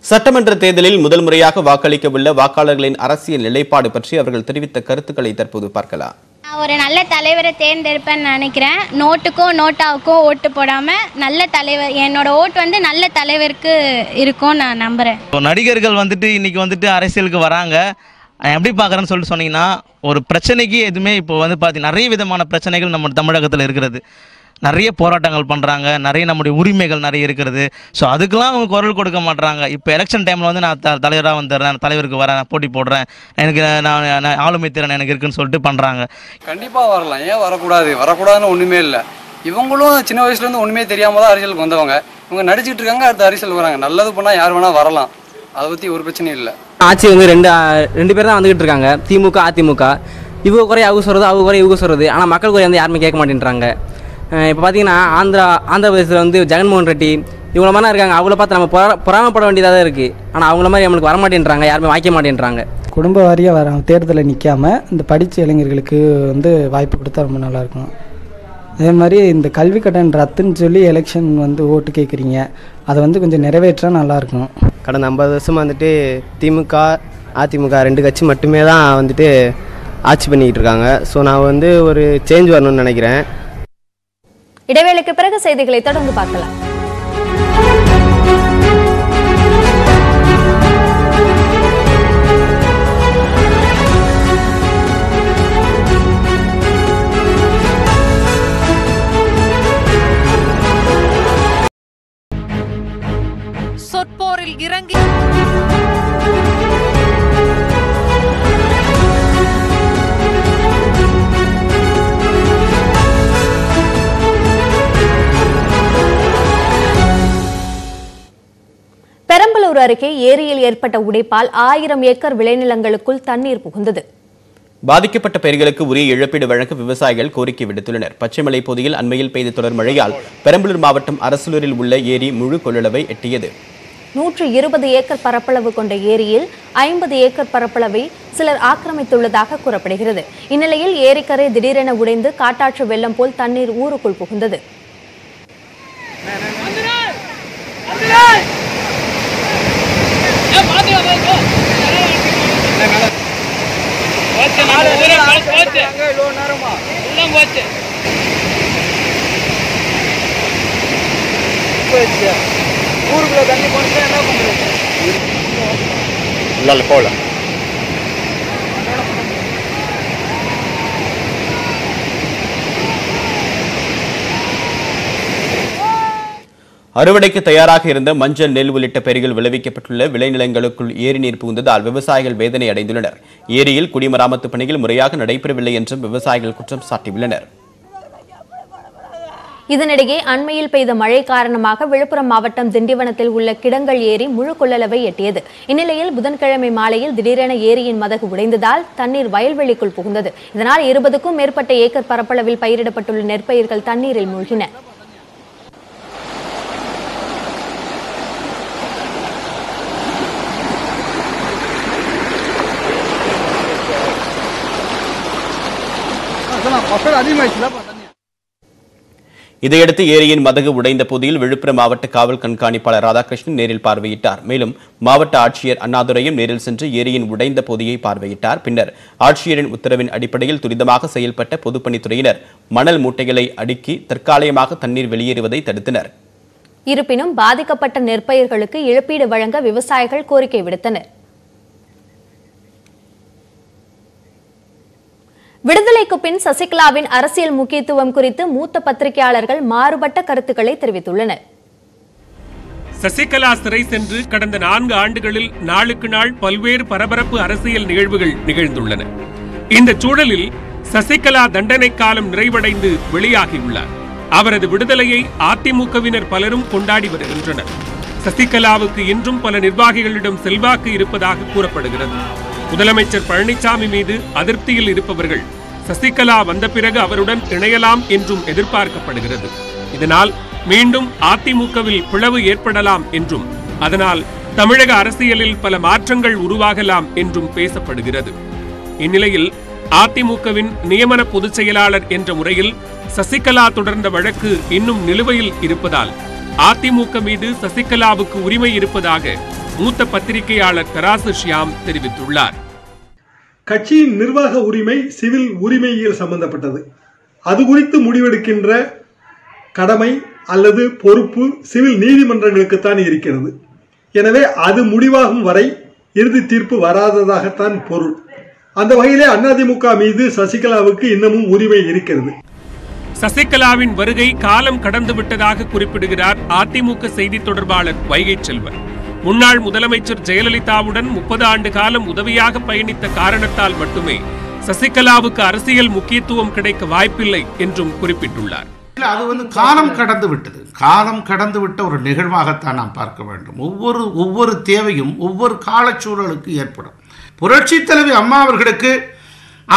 சட்டமன்ற தேர்தலில் முதல் முறையாக வாக்களிக்க உள்ள வாக்காளர்களின் அரசியல் நிலைப்பாடு பற்றி அவர்கள் தெரிவித்த கருத்துக்களை தற்போது பார்க்கலாம். நான் ஒரு நல்ல தலைவரை தேர்ந்தெடுப்பேன்னு நினைக்கிறேன். நோட்டுக்கும் நோட்டாவுக்கும் ஓட்டு போடாமல் நல்ல தலைவர் என்னோட ஓட்டு வந்து நல்ல தலைவருக்கு இருக்கும் நான் நம்புகிறேன் இப்போ நடிகர்கள் வந்துட்டு இன்னைக்கு வந்துட்டு அரசியலுக்கு வராங்க. நான் எப்படி பார்க்குறேன்னு சொல்லிட்டு சொன்னீங்கன்னா ஒரு பிரச்சனைக்கு எதுவுமே இப்போ வந்து பார்த்தீங்கன்னா நிறைய விதமான பிரச்சனைகள் நம்ம தமிழகத்தில் இருக்கிறது. நிறைய போராட்டங்கள் பண்ணுறாங்க நிறைய நம்முடைய உரிமைகள் நிறைய இருக்கிறது. ஸோ அதுக்கெல்லாம் அவங்க குரல் கொடுக்க மாட்றாங்க. இப்போ எலெக்ஷன் டைமில் வந்து நான் த தலைவராக வந்துடுறேன். தலைவருக்கு வரேன். போட்டி போடுறேன். எனக்கு நான் நான் ஆளுமை திறன் எனக்கு இருக்குன்னு சொல்லிட்டு பண்ணுறாங்க கண்டிப்பாக வரலாம். ஏன் வரக்கூடாது? வரக்கூடாதுன்னு ஒன்றுமே இல்லை. இவங்களும் சின்ன வயசுலேருந்து ஒன்றுமே தெரியாமல் தான் அரசியலுக்கு வந்தவங்க. இவங்க நடிச்சிட்டு இருக்காங்க அடுத்த அரசியல் வராங்க. நல்லது பண்ணால் யார் வேணால் வரலாம். அதை பற்றி ஒரு பிரச்சனையும் இல்லை. ஆட்சி வந்து ரெண்டு ரெண்டு பேர் தான் வந்துகிட்டு இருக்காங்க. திமுக அதிமுக. இவங்க குறை அவங்க சொல்கிறது அவங்க குறை இவங்க சொல்கிறது ஆனால் மக்கள் குறை வந்து யாருமே கேட்க மாட்டேன்றாங்க. இப்போ பார்த்தீங்கன்னா ஆந்திரா ஆந்திர பிரதேசத்தில் வந்து ஜெகன்மோகன் ரெட்டி இவங்கள மாதிரி இருக்காங்க. அவங்கள பார்த்து நம்ம பொறா பொறாமப்பட வேண்டியதாக தான் இருக்குது ஆனால் அவங்கள மாதிரி நம்மளுக்கு வர மாட்டேன்றாங்க யாருமே வாய்க்க மாட்டேன்றாங்க. குடும்ப வாரியாக வர தேர்தலில் நிற்காம இந்த படித்த இளைஞர்களுக்கு வந்து வாய்ப்பு கொடுத்தா ரொம்ப நல்லாயிருக்கும். அதே மாதிரி இந்த கல்வி கட்டணம் ரத்துன்னு சொல்லி எலெக்ஷன் வந்து ஓட்டு கேட்குறீங்க அதை வந்து கொஞ்சம் நிறைவேற்றா நல்லாயிருக்கும். கடந்த ஐம்பது வருஷமாக வந்துட்டு திமுக அதிமுக ரெண்டு கட்சி மட்டுமே தான் வந்துட்டு ஆட்சி பண்ணிக்கிட்டு இருக்காங்க. ஸோ நான் வந்து ஒரு சேஞ்ச் வரணும்னு நினைக்கிறேன். இடைவேளைக்கு பிறகு செய்திகளை தொடர்ந்து பார்க்கலாம். சொற்போரில் இறங்கி திருப்பூர் அருகே ஏரியில் ஏற்பட்ட உடைப்பால் ஆயிரம் ஏக்கர் விளைநிலங்களுக்குள் தண்ணீர் புகுந்தது. பாதிக்கப்பட்ட பயிர்களுக்கு உரிய இழப்பீடு வழங்க விவசாயிகள் கோரிக்கை விடுத்துள்ளனர். பச்சைமலை பகுதியில் அண்மையில் பெய்த தொடர் மழையால் பெரம்பலூர் மாவட்டம் அரசலூரில் உள்ள ஏரி முழு கொள்ளளவை எட்டியது. நூற்று இருபது ஏக்கர் பரப்பளவு கொண்ட ஏரியில் ஐம்பது ஏக்கர் பரப்பளவை சிலர் ஆக்கிரமித்துள்ளதாக கூறப்படுகிறது. இந்நிலையில் ஏரிக்கரை திடீரென உடைந்து காட்டாற்று வெள்ளம் போல் தண்ணீர் ஊருக்குள் புகுந்தது. ஊருக்குள்ள தண்ணி போனா என்ன பண்றது உள்ளால போகல. அறுவடைக்கு தயாராக இருந்த மஞ்சள் நெல் உள்ளிட்ட பயிர்கள் விளைவிக்கப்பட்டுள்ள விளைநிலங்களுக்குள் ஏரி நீர் புகுந்ததால் விவசாயிகள் வேதனை அடைந்துள்ளனர். ஏரியில் குடிமராமத்து பணிகள் முறையாக நடைபெறவில்லை என்றும் விவசாயிகள் குற்றம் சாட்டியுள்ளனர். இதனிடையே அண்மையில் பெய்த மழை காரணமாக விழுப்புரம் மாவட்டம் திண்டிவனத்தில் உள்ள கிடங்கள் ஏரி முழு கொள்ளளவை எட்டியது. இந்நிலையில் புதன்கிழமை மாலையில் திடீரென ஏரியின் மதகு உடைந்ததால் தண்ணீர் வயல்வெளிக்குள் புகுந்தது. இதனால் இருபதுக்கும் மேற்பட்ட ஏக்கர் பரப்பளவில் பயிரிடப்பட்டுள்ள நெற்பயிர்கள் தண்ணீரில் மூழ்கின. மக்கள் அதிகமாயிடுச்சுல இதையடுத்து ஏரியின் மதகு உடைந்த பகுதியில் விழுப்புரம் மாவட்ட காவல் கண்காணிப்பாளர் ராதாகிருஷ்ணன் நேரில் பார்வையிட்டார். மேலும் மாவட்ட ஆட்சியர் அண்ணாதுரையும் நேரில் சென்று ஏரியின் உடைந்த பகுதியை பார்வையிட்டார். பின்னர் ஆட்சியரின் உத்தரவின் அடிப்படையில் துரிதமாக செயல்பட்ட பொதுப்பணித்துறையினர் மணல் மூட்டைகளை அடுக்கி தற்காலிகமாக தண்ணீர் வெளியேறுவதை தடுத்தனர். இருப்பினும் பாதிக்கப்பட்ட நெற்பயிர்களுக்கு இழப்பீடு வழங்க விவசாயிகள் கோரிக்கை விடுத்தனர். விடுதலைக்கு பின் சசிகலாவின் அரசியல் முக்கியத்துவம் குறித்து மூத்த பத்திரிகையாளர்கள் மாறுபட்ட கருத்துக்களை தெரிவித்துள்ளனர். சசிகலா சிறை சென்று கடந்த நான்கு ஆண்டுகளில் நாளுக்கு நாள் பல்வேறு பரபரப்பு அரசியல் நிகழ்வுகள் நிகழ்ந்துள்ளன. இந்த சூழலில் சசிகலா தண்டனை காலம் நிறைவடைந்து வெளியாகியுள்ளார். அவரது விடுதலையை அதிமுகவினர் பலரும் கொண்டாடி வருகின்றனர். சசிகலாவுக்கு இன்றும் பல நிர்வாகிகளிடம் செல்வாக்கு இருப்பதாக கூறப்படுகிறது. முதலமைச்சர் பழனிசாமி மீது அதிருப்தியில் இருப்பவர்கள் சசிகலா வந்த பிறகு அவருடன் இணையலாம் என்றும் எதிர்பார்க்கப்படுகிறது. இதனால் மீண்டும் அதிமுகவில் பிளவு ஏற்படலாம் என்றும் அதனால் தமிழக அரசியலில் பல மாற்றங்கள் உருவாகலாம் என்றும் பேசப்படுகிறது. இந்நிலையில் அதிமுகவின் நியமன பொதுச் செயலாளர் என்ற முறையில் சசிகலா தொடர்ந்த வழக்கு இன்னும் நிலுவையில் இருப்பதால் அதிமுக மீது சசிகலாவுக்கு உரிமை இருப்பதாக மூத்த பத்திரிகையாளர் தராசு ஷியாம் தெரிவித்துள்ளார். கட்சியின் நிர்வாக உரிமை சிவில் உரிமையியல் சம்பந்தப்பட்டது. அது குறித்து முடிவெடுக்கின்ற கடமை அல்லது பொறுப்பு சிவில் நீதிமன்றங்களுக்குத்தான் இருக்கிறது. எனவே அது முடிவாகும் வரை இறுதி தீர்ப்பு வராததாகத்தான் பொருள். அந்த வகையிலே அதிமுக மீது சசிகலாவுக்கு இன்னமும் உரிமை இருக்கிறது. சசிகலாவின் வருகை காலம் கடந்து விட்டதாக குறிப்பிடுகிறார் அதிமுக செய்தி தொடர்பாளர் வைகை செல்வன். முன்னாள் முதலமைச்சர் ஜெயலலிதாவுடன் முப்பது ஆண்டு காலம் உதவியாக பயணித்த காரணத்தால் மட்டுமே சசிகலாவுக்கு அரசியல் முக்கியத்துவம் கிடைக்க வாய்ப்பில்லை என்றும் குறிப்பிட்டுள்ளார். இல்லை அது வந்து காலம் கடந்து விட்டது. காலம் கடந்து விட்ட ஒரு நிகழ்வாகத்தான் நாம் பார்க்க வேண்டும். ஒவ்வொரு ஒவ்வொரு தேவையும் ஒவ்வொரு காலச்சூழலுக்கு ஏற்படும். புரட்சி தலைவி அம்மா அவர்களுக்கு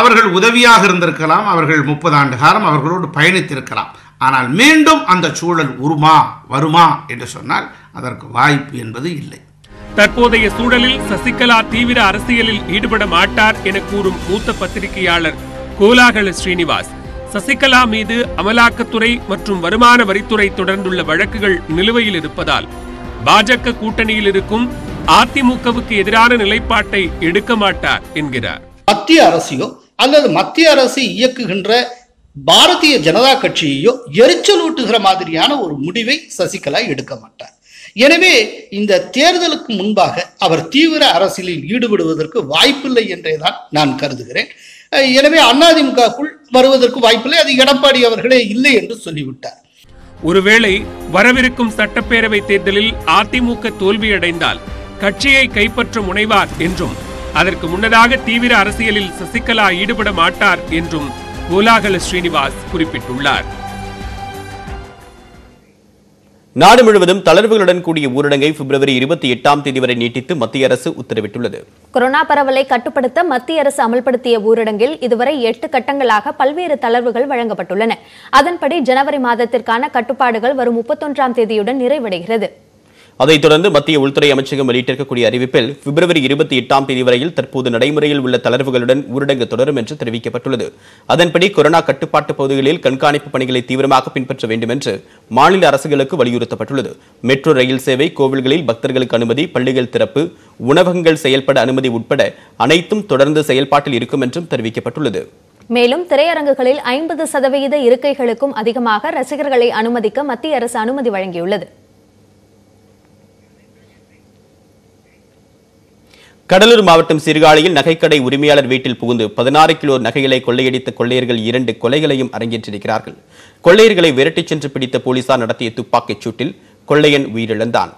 அவர்கள் உதவியாக இருந்திருக்கலாம். அவர்கள் முப்பது ஆண்டு காலம் அவர்களோடு பயணித்திருக்கலாம். ஆனால் மீண்டும் அந்த சூழல் உருமா வருமா என்று சொன்னால் அதற்கு வாய்ப்பு என்பது இல்லை. தற்போதைய சூழலில் சசிகலா தீவிர அரசியலில் ஈடுபட மாட்டார் என கூறும் மூத்த பத்திரிகையாளர் கோலாகல ஸ்ரீனிவாஸ். சசிகலா மீது அமலாக்கத்துறை மற்றும் வருமான வரித்துறை தொடர்ந்துள்ள வழக்குகள் நிலுவையில் இருப்பதால் பாஜக கூட்டணியில் இருக்கும் அதிமுகவுக்கு எதிரான நிலைப்பாட்டை எடுக்க மாட்டார் என்கிறார். மத்திய அரசையோ அல்லது மத்திய அரசு இயக்குகின்ற பாரதிய ஜனதா கட்சியையோ எரிச்சலூட்டுகிற மாதிரியான ஒரு முடிவை சசிகலா எடுக்க மாட்டார். எனவே இந்த தேர்தலுக்கு முன்பாக அவர் தீவிர அரசியலில் ஈடுபடுவதற்கு வாய்ப்பில்லை என்றே தான் நான் கருதுகிறேன். எனவே அதிமுகக்குள் வருவதற்கு வாய்ப்பில்லை அது எடப்பாடி அவர்களே இல்லை என்று சொல்லிவிட்டார். ஒருவேளை வரவிருக்கும் சட்டப்பேரவை தேர்தலில் அதிமுக தோல்வியடைந்தால் கட்சியை கைப்பற்ற முனைவார் என்றும் அதற்கு முன்னதாக தீவிர அரசியலில் சசிகலா ஈடுபட மாட்டார் என்றும் கோலாகல ஸ்ரீனிவாஸ் குறிப்பிட்டுள்ளார். நாடு முழுவதும் தளர்வுகளுடன் கூடிய ஊரடங்கை பிப்ரவரி இருபத்தி எட்டாம் தேதி வரை நீட்டித்து மத்திய அரசு உத்தரவிட்டுள்ளது. கொரோனா பரவலை கட்டுப்படுத்த மத்திய அரசு அமல்படுத்திய ஊரடங்கில் இதுவரை எட்டு கட்டங்களாக பல்வேறு தளர்வுகள் வழங்கப்பட்டுள்ளன. அதன்படி ஜனவரி மாதத்திற்கான கட்டுப்பாடுகள் வரும் முப்பத்தொன்றாம் தேதியுடன் நிறைவடைகிறது. அதைத் தொடர்ந்து மத்திய உள்துறை அமைச்சகம் வெளியிட்டிருக்கக்கூடிய அறிவிப்பில் பிப்ரவரி இருபத்தி எட்டாம் தேதி வரையில் தற்போது நடைமுறையில் உள்ள தளர்வுகளுடன் ஊரடங்கு தொடரும் என்று தெரிவிக்கப்பட்டுள்ளது. அதன்படி கொரோனா கட்டுப்பாட்டு பகுதிகளில் கண்காணிப்பு பணிகளை தீவிரமாக பின்பற்ற வேண்டும் என்று மாநில அரசுகளுக்கு வலியுறுத்தப்பட்டுள்ளது. மெட்ரோ ரயில் சேவை கோவில்களில் பக்தர்களுக்கு அனுமதி பள்ளிகள் திறப்பு உணவகங்கள் செயல்பட அனுமதி உட்பட அனைத்தும் தொடர்ந்து செயல்பாட்டில் இருக்கும் என்றும் தெரிவிக்கப்பட்டுள்ளது. மேலும் திரையரங்குகளில் ஐம்பது சதவிகித இருக்கைகளுக்கும் அதிகமாக ரசிகர்களை அனுமதிக்க மத்திய அரசு அனுமதி வழங்கியுள்ளது. கடலூர் மாவட்டம் சீர்காழியில் நகைக்கடை உரிமையாளர் வீட்டில் புகுந்து பதினாறு கிலோ நகைகளை கொள்ளையடித்த கொள்ளையர்கள் இரண்டு கொலைகளையும் அரங்கேற்றிருக்கிறார்கள். கொள்ளையர்களை விரட்டிச் சென்று பிடித்த போலீசார் நடத்திய துப்பாக்கிச் சூட்டில் கொள்ளையன் உயிரிழந்தான்.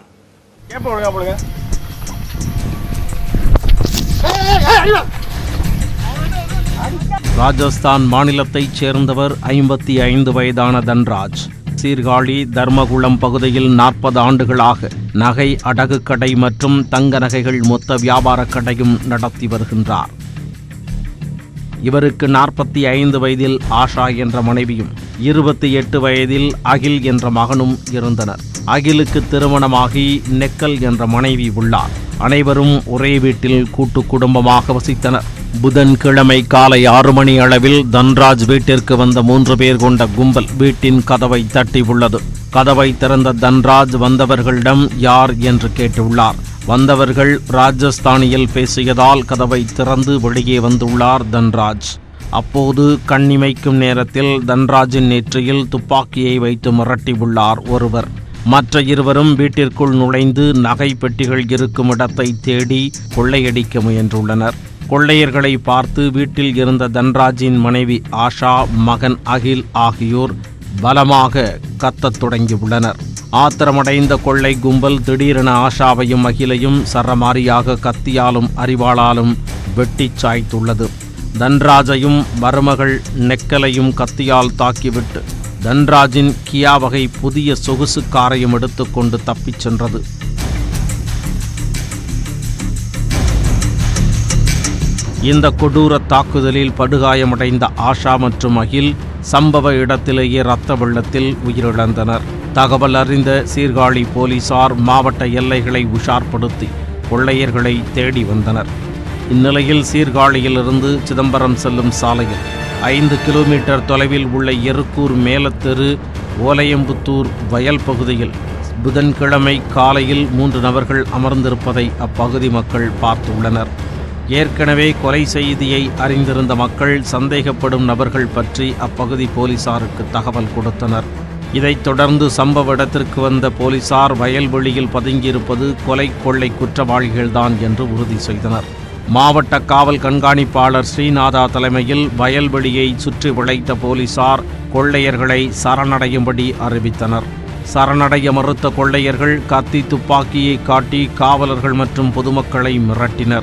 ராஜஸ்தான் மாநிலத்தைச் சேர்ந்தவர் ஐம்பத்தி ஐந்து வயதான தன்ராஜ். சீர்காழி தர்மகுளம் பகுதியில் நாற்பது ஆண்டுகளாக நகை அடகு கடை மற்றும் தங்க நகைகள் மொத்த வியாபார கடையும் நடத்தி வருகின்றார். இவருக்கு நாற்பத்தி ஐந்து வயதில் ஆஷா என்ற மனைவியும் இருபத்தி எட்டு வயதில் அகில் என்ற மகனும் இருந்தனர். அகிலுக்கு திருமணமாகி நெக்கல் என்ற மனைவி உள்ளார். அனைவரும் ஒரே வீட்டில் கூட்டு குடும்பமாக வசித்தனர். புதன்கிழமை காலை ஆறு மணி அளவில் தன்ராஜ் வீட்டிற்கு வந்த மூன்று பேர் கொண்ட கும்பல் வீட்டின் கதவை தட்டி உள்ளது கதவை திறந்த தன்ராஜ் வந்தவர்களிடம் யார் என்று கேட்டுள்ளார். வந்தவர்கள் ராஜஸ்தானியில் பேசியதால் கதவை திறந்து வெளியே வந்துள்ளார் தன்ராஜ். அப்போது கண்ணிமைக்கும் நேரத்தில் தன்ராஜின் நெற்றியில் துப்பாக்கியை வைத்து மிரட்டியுள்ளார் ஒருவர். மற்ற இருவரும் வீட்டிற்குள் நுழைந்து நகை பெட்டிகள் இருக்கும் இடத்தை தேடி கொள்ளையடிக்க முயன்றுள்ளனர். கொள்ளையர்களை பார்த்து வீட்டில் இருந்த தன்ராஜின் மனைவி ஆஷா மகன் அகில் ஆகியோர் பலமாக கத்தத் தொடங்கியுள்ளனர். ஆத்திரமடைந்த கொள்ளை கும்பல் திடீரென ஆஷாவையும் அகிலையும் சரமாரியாக கத்தியாலும் அரிவாளாலும் வெட்டிச் சாய்த்துள்ளது. தன்ராஜையும் மருமகள் நெக்கலையும் கத்தியால் தாக்கிவிட்டு தன்ராஜின் கியா வகை புதிய சொகுசு காரையும் எடுத்துக்கொண்டு தப்பிச் சென்றது. இந்த கொடூர தாக்குதலில் படுகாயமடைந்த ஆஷா மற்றும் அகில் சம்பவ இடத்திலேயே இரத்த வெள்ளத்தில் உயிரிழந்தனர். தகவல் அறிந்த சீர்காழி போலீசார் மாவட்ட எல்லைகளை உஷார்படுத்தி கொள்ளையர்களை தேடி வந்தனர். இந்நிலையில் சீர்காழியிலிருந்து சிதம்பரம் செல்லும் சாலையில் ஐந்து கிலோமீட்டர் தொலைவில் உள்ள எருக்கூர் மேலத்தெரு ஓலையம்புத்தூர் வயல் பகுதியில் புதன்கிழமை காலையில் மூன்று நபர்கள் அமர்ந்திருப்பதை அப்பகுதி மக்கள் பார்த்துள்ளனர். ஏற்கனவே கொலை செய்தியை அறிந்திருந்த மக்கள் சந்தேகப்படும் நபர்கள் பற்றி அப்பகுதி போலீசாருக்கு தகவல் கொடுத்தனர். இதைத் தொடர்ந்து சம்பவ இடத்திற்கு வந்த போலீசார் வயல்வெளியில் பதுங்கியிருப்பது கொலை கொள்ளை குற்றவாளிகள்தான் என்று உறுதி செய்தனர். மாவட்ட காவல் கண்காணிப்பாளர் ஸ்ரீநாதா தலைமையில் வயல்வெளியை சுற்றி வளைத்த போலீசார் கொள்ளையர்களை சரணடையும்படி அறிவித்தனர். சரணடைய மறுத்த கொள்ளையர்கள் கத்தி துப்பாக்கியை காட்டி காவலர்கள் மற்றும் பொதுமக்களை மிரட்டினர்.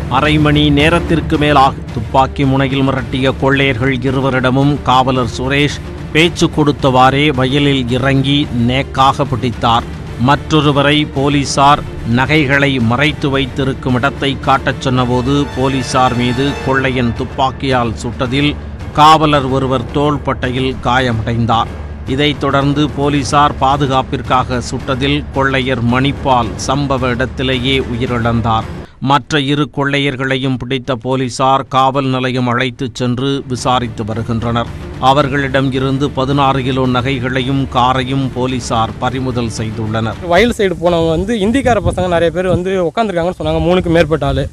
அரை மணி நேரத்திற்கு மேலாக துப்பாக்கி முனையில் மிரட்டிய கொள்ளையர்கள் இருவரிடமும் காவலர் சுரேஷ் பேச்சு கொடுத்தவாறே வயலில் இறங்கி நேக்காக பிடித்தார். மற்றொருவரை போலீசார் நகைகளை மறைத்து வைத்திருக்கும் இடத்தை காட்டச் சொன்னபோது போலீசார் மீது கொள்ளையன் துப்பாக்கியால் சுட்டதில் காவலர் ஒருவர் தோள்பட்டையில் காயமடைந்தார். இதைத் தொடர்ந்து போலீசார் பாதுகாப்பிற்காக சுட்டதில் கொள்ளையர் மணிப்பால் சம்பவ இடத்திலேயே உயிரிழந்தார். மற்ற இரு கொள்ளையர்களையும் பிடித்த போலீசார் காவல் நிலையம் அழைத்துச் சென்று விசாரித்து வருகின்றனர். அவர்களிடம் இருந்து பதினாறு கிலோ நகைகளையும் காரையும் போலீசார் பறிமுதல் செய்துள்ளனர். வயல் சைடு போனவங்க வந்து இந்திக்கார பசங்க நிறைய பேர் வந்து உட்காந்துருக்காங்கன்னு சொன்னாங்க மூணுக்கு மேற்பட்ட ஆள்.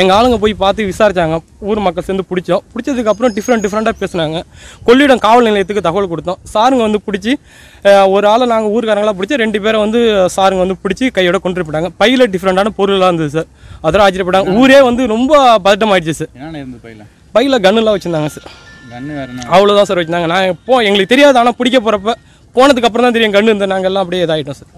எங்கள் ஆளுங்க போய் பார்த்து விசாரிச்சாங்க ஊர் மக்கள் சேர்ந்து பிடிச்சோம். பிடிச்சதுக்கப்புறம் டிஃப்ரெண்ட் டிஃப்ரெண்ட்டாக பேசுனாங்க. கொள்ளிடம் காவல் நிலையத்துக்கு தகவல் கொடுத்தோம். சாருங்க வந்து பிடிச்சி ஒரு ஆளை நாங்கள் ஊர்க்காரங்களாம் பிடிச்சி ரெண்டு பேரை வந்து சாருங்க வந்து பிடிச்சி கையோட கொண்டு போயிட்டாங்க பையில் டிஃப்ரெண்ட்டான பொருளாக இருந்தது சார். அதெல்லாம் ஆச்சரியப்பட்டாங்க ஊரே வந்து ரொம்ப பதட்டம் ஆயிடுச்சு சார் பையில? பையில் கன்னுலாம் வச்சுருந்தாங்க சார். அவ்வளோதான் சார் வச்சுருந்தாங்க நான் இப்போ எங்களுக்கு தெரியாது ஆனால் பிடிக்க போகிறப்ப போனதுக்கு அப்புறம் தான் தெரியும் கன்று இருந்தேன் நாங்கள் எல்லாம் அப்படியே இதாகிட்டோம் சார்.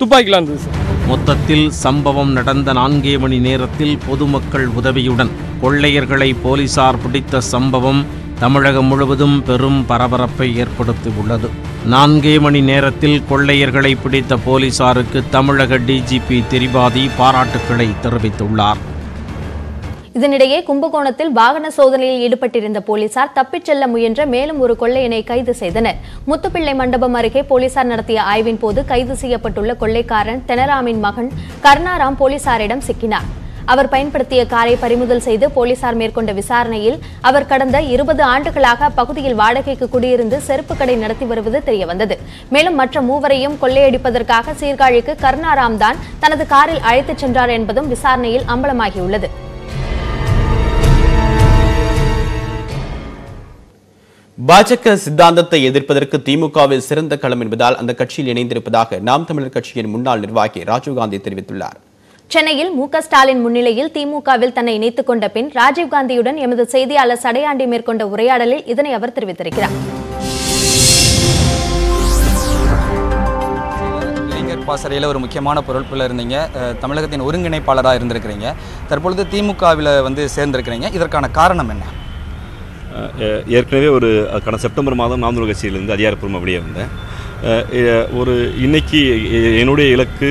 துப்பாக்கிலாம் இருந்தது சார். மொத்தத்தில் சம்பவம் நடந்த நான்கே மணி நேரத்தில் பொதுமக்கள் உதவியுடன் கொள்ளையர்களை போலீசார் பிடித்த சம்பவம் தமிழகம் முழுவதும் பெரும் பரபரப்பை ஏற்படுத்தியுள்ளது. நான்கே மணி நேரத்தில் கொள்ளையர்களை பிடித்த போலீசாருக்கு தமிழக டிஜிபி திரிபாதி பாராட்டுக்களை தெரிவித்துள்ளார். இதனிடையே கும்பகோணத்தில் வாகன சோதனையில் ஈடுபட்டிருந்த போலீசார் தப்பிச் செல்ல முயன்ற மேலும் ஒரு கொள்ளையனை கைது செய்தனர். முத்துப்பிள்ளை மண்டபம் அருகே போலீசார் நடத்திய ஆய்வின் போது கைது செய்யப்பட்டுள்ள கொள்ளைக்காரன் தெனராமின் மகன் கருணாராம் போலீசாரிடம் சிக்கினார். அவர் பயன்படுத்திய காரை பறிமுதல் செய்து போலீசார் மேற்கொண்ட விசாரணையில் அவர் கடந்த இருபது ஆண்டுகளாக அப்பகுதியில் வாடகைக்கு குடியிருந்து செருப்பு கடை நடத்தி வருவது தெரியவந்தது. மேலும் மற்ற மூவரையும் கொள்ளையடிப்பதற்காக சீர்காழிக்கு கருணாராம் தான் தனது காரில் அழைத்துச் சென்றார் என்பதும் விசாரணையில் அம்பலமாகியுள்ளது. பாஜக சித்தாந்தத்தை எதிர்ப்பதற்கு திமுகவில் சிறந்த களம் என்பதால் அந்த கட்சியில் இணைந்திருப்பதாக நாம் தமிழர் கட்சியின் முன்னாள் நிர்வாகி ராஜீவ்காந்தி தெரிவித்துள்ளார். சென்னையில் மு க ஸ்டாலின் முன்னிலையில் திமுகவில் தன்னை இணைத்துக் கொண்ட பின் ராஜீவ்காந்தியுடன் எமது செய்தியாளர் சடையாண்டி மேற்கொண்ட உரையாடலில் இதனை அவர் தெரிவித்திருக்கிறார். பாசறையில் ஒரு முக்கியமான பொறுப்பில் இருந்தீங்க. தமிழகத்தின் ஒருங்கிணைப்பாளராக இருந்திருக்கிறீங்க. தற்பொழுது திமுகவில் வந்து சேர்ந்திருக்கிறீங்க. இதற்கான காரணம் என்ன? ஏற்கனவே ஒரு கடந்த செப்டம்பர் மாதம் நாமதூர் கட்சியிலிருந்து அதிகாரப்பூர்வம் வெளியே வந்தேன். ஒரு இன்னைக்கு என்னுடைய இலக்கு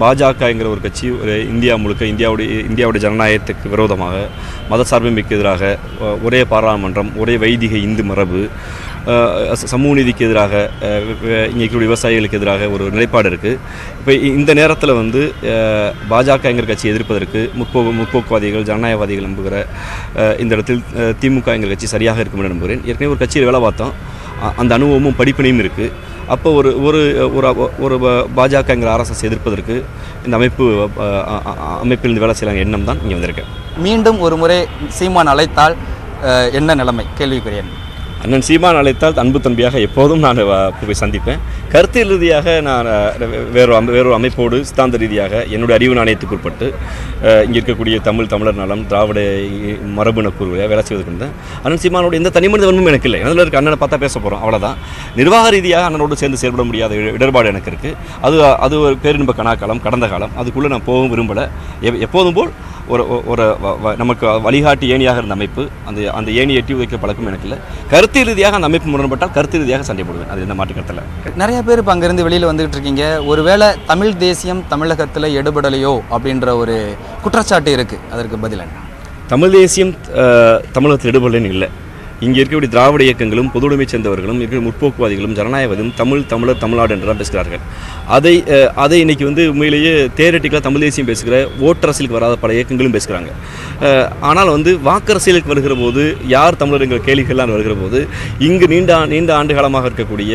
பாஜகங்கிற ஒரு கட்சி ஒரு இந்தியா முழுக்க இந்தியாவுடைய இந்தியாவுடைய ஜனநாயகத்துக்கு விரோதமாக மதசார்பின்மைக்கு எதிராக ஒரே பாராளுமன்றம் ஒரே வைதிக இந்து மரபு சமூக நீதிக்கு எதிராக இங்கே விவசாயிகளுக்கு எதிராக ஒரு நிலைப்பாடு இருக்குது இப்போ இந்த நேரத்தில் வந்து பாஜக எங்கள் கட்சியை எதிர்ப்பதற்கு முற்போக்கு முற்போக்குவாதிகள் ஜனநாயகவாதிகள் நம்புகிற இந்த இடத்தில் திமுக எங்கள் கட்சி சரியாக இருக்கும் என்று நம்புகிறேன். ஏற்கனவே ஒரு கட்சியில் வேலை பார்த்தோம். அந்த அனுபவமும் படிப்பினையும் இருக்குது அப்போ ஒரு ஒரு ஒரு ஒரு ப- பாஜகங்கிற ஆர்எஸ்எஸ் எதிர்ப்பதற்கு இந்த அமைப்பு அமைப்பிலிருந்து வேலை செய்யலாங்க எண்ணம் தான் இங்கே வந்திருக்கேன் மீண்டும் ஒரு முறை சீமான் அழைத்தால் என்ன நிலைமை? கேள்விக்குரியன் அண்ணன் சீமான் அழைத்தால் அன்பு தம்பியாக எப்போதும் நான் போய் சந்திப்பேன். கருத்து ரீதியாக நான் வேறு வேறொரு அமை- வேறொரு அமைப்போடு சித்தாந்த ரீதியாக என்னுடைய அறிவு நாணயத்துக்கு உட்பட்டு இங்கே இருக்கக்கூடிய தமிழ் தமிழர் நலம் திராவிட இ- மரபணு வேலை செய்து கொண்டேன் அண்ணன் சீமானோட எந்த தனிமனித வன்மும் எனக்கு இல்லை. அதில் இருக்க அண்ணனை பார்த்தா பேச போகிறோம் அவ்வளோதான் நிர்வாக ரீதியாக அண்ணனோடு சேர்ந்து செயல்பட முடியாத இடர்பாடு எனக்கு இருக்குது அது அது ஒரு பேரின்ப கணாக்காலம் கடந்த காலம். அதுக்குள்ளே நான் போகவும் விரும்பலை. எப்- எப்போதும் போல் ஒரு ஒரு நமக்கு வழிகாட்டி ஏணியாக இருந்த அமைப்பு அந்த அந்த ஏணி எட்டி உதைக்க பழக்கம் எனக்கு இல்லை. கருத்து ரீதியாக அந்த அமைப்பு முரண்பட்டால் கருத்து ரீதியாக சண்டை போடுவேன். அது எந்த மாற்று கருத்தில் நிறைய பேர் இப்போ அங்கேருந்து வெளியில் வந்துகிட்டு இருக்கீங்க. ஒருவேளை தமிழ் தேசியம் தமிழகத்தில் எடுபடலையோ அப்படின்ற ஒரு குற்றச்சாட்டு இருக்குது அதற்கு பதில் என்ன? தமிழ் தேசியம் தமிழகத்தில் எடுபடலன்னு இல்லை. இங்கே இருக்கக்கூடிய திராவிட இயக்கங்களும் பொதுவுடைமை சேர்ந்தவர்களும் இருக்கிற முற்போக்குவாதிகளும் ஜனநாயகவாதியும் தமிழ் தமிழர் தமிழ்நாடு என்றெல்லாம் பேசுகிறார்கள். அதை அதை இன்னைக்கு வந்து உண்மையிலேயே தேரட்டிக்கலாக தமிழ் தேசியம் பேசுகிற ஓட்டரசியலுக்கு வராத பல இயக்கங்களும் பேசுகிறாங்க. ஆனால் வந்து வாக்கரசியலுக்கு வருகிற போது யார் தமிழர் என்கிற கேள்விகள்லாம் வருகிற போது இங்கு நீண்ட நீண்ட ஆண்டு காலமாக இருக்கக்கூடிய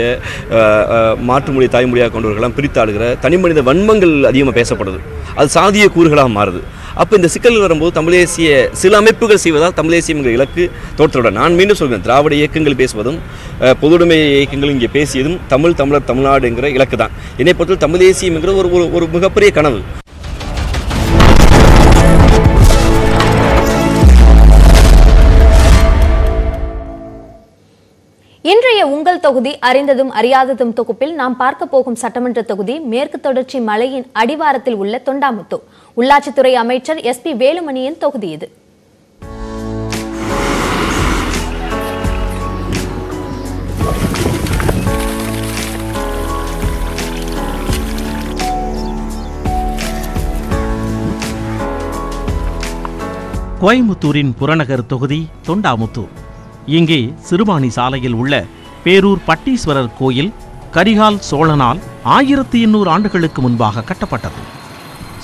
மாற்று மொழி மாற்றுமொழி தாய்மொழியாக கொண்டவர்களெல்லாம் பிரித்தாளுகிற தனிமனித வன்மங்கள் அதிகமாக பேசப்படுது. அது சாதிய கூறுகளாக மாறுது. அப்போ இந்த சிக்கல் வரும்போது தமிழேசிய சில அமைப்புகள் செய்வதால் தமிழேசியங்கிற இலக்கு தோற்றவிட நான் மீண்டும் சொல்கிறேன் திராவிட இயக்கங்கள் பேசுவதும் பொதுடைமை பொதுவுடைமை இயக்கங்கள் இங்கே பேசியதும் தமிழ் தமிழர் தமிழ்நாடுங்கிற இலக்கு தான் என்னை பொறுத்தவரை தமிழேசியம்ங்கிற ஒரு ஒரு ஒரு மிகப்பெரிய கனவு. இன்றைய உங்கள் தொகுதி அறிந்ததும் அறியாததும் தொகுப்பில் நாம் பார்க்க போகும் சட்டமன்ற தொகுதி மேற்கு தொடர்ச்சி மலையின் அடிவாரத்தில் உள்ள தொண்டாமுத்து. உள்ளாட்சித்துறை அமைச்சர் எஸ் பி வேலுமணியின் தொகுதி இது. கோயம்புத்தூரின் புறநகர் தொகுதி தொண்டாமுத்தூர். இங்கே சிறுவாணி சாலையில் உள்ள பேரூர் பட்டீஸ்வரர் கோயில் கரிகால் சோழனால் ஆயிரத்தி எண்ணூறு ஆண்டுகளுக்கு முன்பாக கட்டப்பட்டது.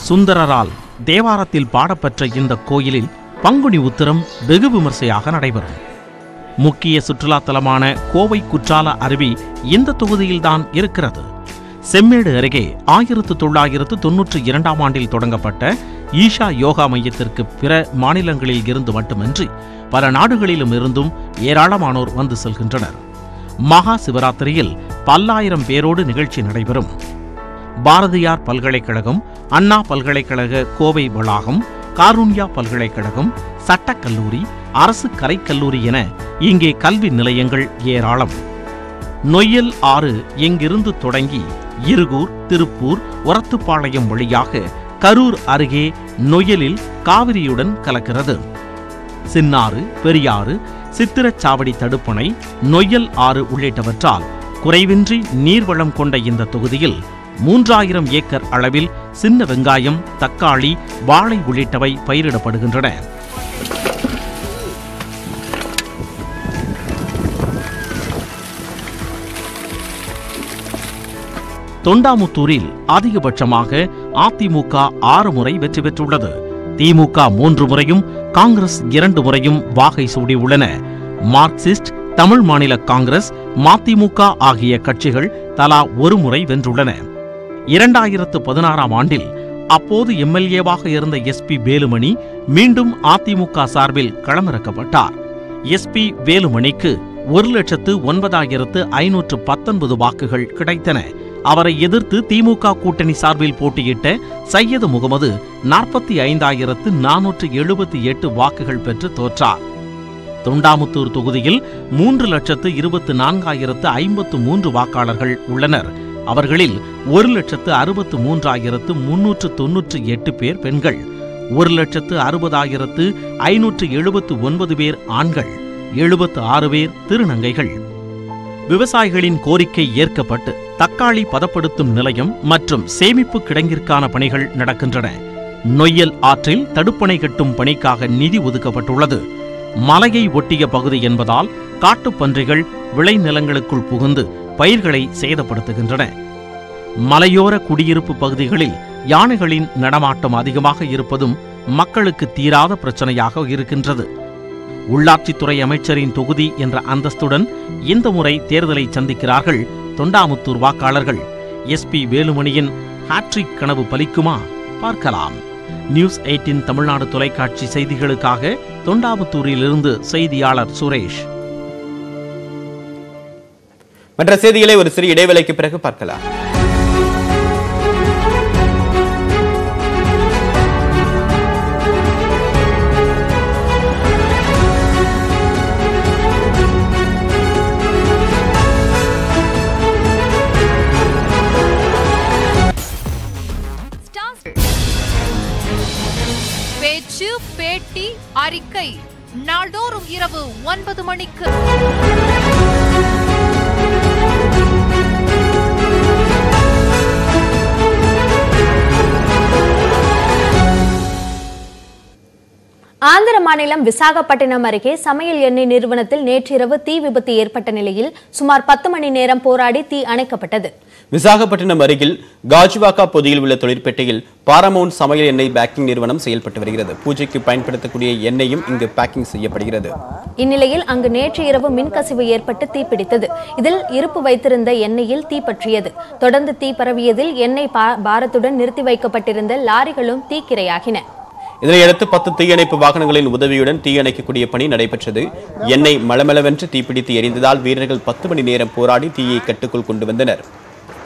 சுந்தரரால் தேவாரத்தில் பாடப்பெற்ற இந்த கோயிலில் பங்குனி உத்திரம் வெகு விமர்சையாக நடைபெறும். முக்கிய சுற்றுலா தலமான கோவை குற்றால அருவி இந்த தொகுதியில்தான் இருக்கிறது. செம்மேடு அருகே ஆயிரத்து தொள்ளாயிரத்து தொன்னூற்றி இரண்டாம் ஆண்டில் தொடங்கப்பட்ட ஈஷா யோகா மையத்திற்கு பிற மாநிலங்களில் இருந்து மட்டுமின்றி பல நாடுகளிலும் இருந்தும் ஏராளமானோர் வந்து செல்கின்றனர். மகா சிவராத்திரியில் பல்லாயிரம் பேரோடு நிகழ்ச்சி நடைபெறும். பாரதியார் பல்கலைக்கழகம் அண்ணா பல்கலைக்கழக கோவை வளாகம் காருண்யா பல்கலைக்கழகம் சட்டக்கல்லூரி அரசு கலைக்கல்லூரி என இங்கே கல்வி நிலையங்கள் ஏராளம். நொய்யல் ஆறு இங்கிருந்து தொடங்கி இருகூர் திருப்பூர் ஒரத்துப்பாளையம் வழியாக கரூர் அருகே நொய்யலில் காவிரியுடன் கலக்கிறது. சின்னாறு பெரியாறு சித்திரச்சாவடி தடுப்பணை நொய்யல் ஆறு உள்ளிட்டவற்றால் குறைவின்றி நீர்வளம் கொண்ட இந்த தொகுதியில் மூன்றாயிரம் ஏக்கர் அளவில் சின்ன வெங்காயம் தக்காளி வாழை உள்ளிட்டவை பயிரிடப்படுகின்றன. தொண்டாமுத்தூரில் அதிகபட்சமாக அதிமுக ஆறு முறை வெற்றி பெற்றுள்ளது. திமுக மூன்று முறையும் காங்கிரஸ் இரண்டு முறையும் வாகை சூடியுள்ளன மார்க்சிஸ்ட் தமிழ் மாநில காங்கிரஸ் மதிமுக ஆகிய கட்சிகள் தலா ஒரு முறை வென்றுள்ளன. இரண்டாயிரத்து பதினாறாம் ஆண்டில் அப்போது எம்எல்ஏவாக இருந்த எஸ்பி வேலுமணி மீண்டும் அதிமுக சார்பில் களமிறக்கப்பட்டார். எஸ்பி வேலுமணிக்கு ஒரு லட்சத்து ஒன்பதாயிரத்து ஐநூற்று பத்தொன்பது வாக்குகள் கிடைத்தன. அவரை எதிர்த்து திமுக கூட்டணி சார்பில் போட்டியிட்ட சையது முகமது நாற்பத்தி ஐந்தாயிரத்து நானூற்று எழுபத்தி எட்டு வாக்குகள் பெற்று தோற்றார். தொண்டாமுத்தூர் தொகுதியில் மூன்று லட்சத்து இருபத்து நான்காயிரத்து ஐம்பத்து மூன்று வாக்காளர்கள் உள்ளனர். அவர்களில் ஒரு லட்சத்து அறுபத்து மூன்றாயிரத்து முன்னூற்று தொன்னூற்று எட்டு பேர் பெண்கள் ஒரு லட்சத்து அறுபதாயிரத்து ஐநூற்று எழுபத்து ஒன்பது பேர் ஆண்கள் எழுபத்து ஆறு பேர் திருநங்கைகள். விவசாயிகளின் கோரிக்கை ஏற்கப்பட்டு தக்காளி பதப்படுத்தும் நிலையம் மற்றும் சேமிப்பு கிடங்கிற்கான பணிகள் நடக்கின்றன. நொய்யல் ஆற்றில் தடுப்பணை கட்டும் பணிக்காக நிதி ஒதுக்கப்பட்டுள்ளது. மலையை ஒட்டிய பகுதி என்பதால் காட்டுப்பன்றிகள் விளைநிலங்களுக்குள் புகுந்து பயிர்களை சேதப்படுத்துகின்றன. மலையோர குடியிருப்பு பகுதிகளில் யானைகளின் நடமாட்டம் அதிகமாக இருப்பதும் மக்களுக்கு தீராத பிரச்சனையாக இருக்கின்றது. உள்ளாட்சித்துறை அமைச்சரின் தொகுதி என்ற அந்தஸ்துடன் இந்த முறை தேர்தலை சந்திக்கிறார்கள் தொண்டாமுத்தூர் வாக்காளர்கள். எஸ்பி வேலுமணியின் ஹாட்ரிக் கனவு பலிக்குமா? பார்க்கலாம். நியூஸ் எயிட்டின் தமிழ்நாடு தொலைக்காட்சி செய்திகளுக்காக தொண்டாமுத்தூரிலிருந்து செய்தியாளர் சுரேஷ். மற்ற செய்திகளை ஒரு சிறிய இடைவேளைக்கு பிறகு பார்க்கலாம். பேச்சு பேட்டி அறிக்கை. நாள்தோறும் இரவு ஒன்பது மணிக்கு. ஆந்திர மாநிலம் விசாகப்பட்டினம் அருகே சமையல் எண்ணெய் நிறுவனத்தில் நேற்றிரவு தீ விபத்து ஏற்பட்ட நிலையில் சுமார் பத்து மணி நேரம் போராடி தீ அணைக்கப்பட்டது. விசாகப்பட்டினம் அருகில் காஜுவாக்கா பகுதியில் உள்ள தொழிற்பேட்டையில் பாரமவுண்ட் சமையல் எண்ணெய் பேக்கிங் நிறுவனம் செயல்பட்டு வருகிறது. பூஜைக்கு பயன்படுத்தக்கூடிய எண்ணெயும் இங்கு பேக்கிங் செய்யப்படுகிறது. இந்நிலையில் அங்கு நேற்று இரவு மின்கசிவு ஏற்பட்டு தீப்பிடித்தது இதில் இருப்பு வைத்திருந்த எண்ணெயில் தீ பற்றியது. தொடர்ந்து தீ பரவியதில் எண்ணெய் பாரத்துடன் நிறுத்தி வைக்கப்பட்டிருந்த லாரிகளும் தீக்கிரையாகின இதனையடுத்து பத்து தீயணைப்பு வாகனங்களின் உதவியுடன் தீயணைக்கக்கூடிய பணி நடைபெற்றது. எண்ணெய் மளமளவென்று தீப்பிடித்து எரிந்ததால் வீரர்கள் பத்து மணி நேரம் போராடி தீயை கட்டுக்குள் கொண்டு வந்தனர்.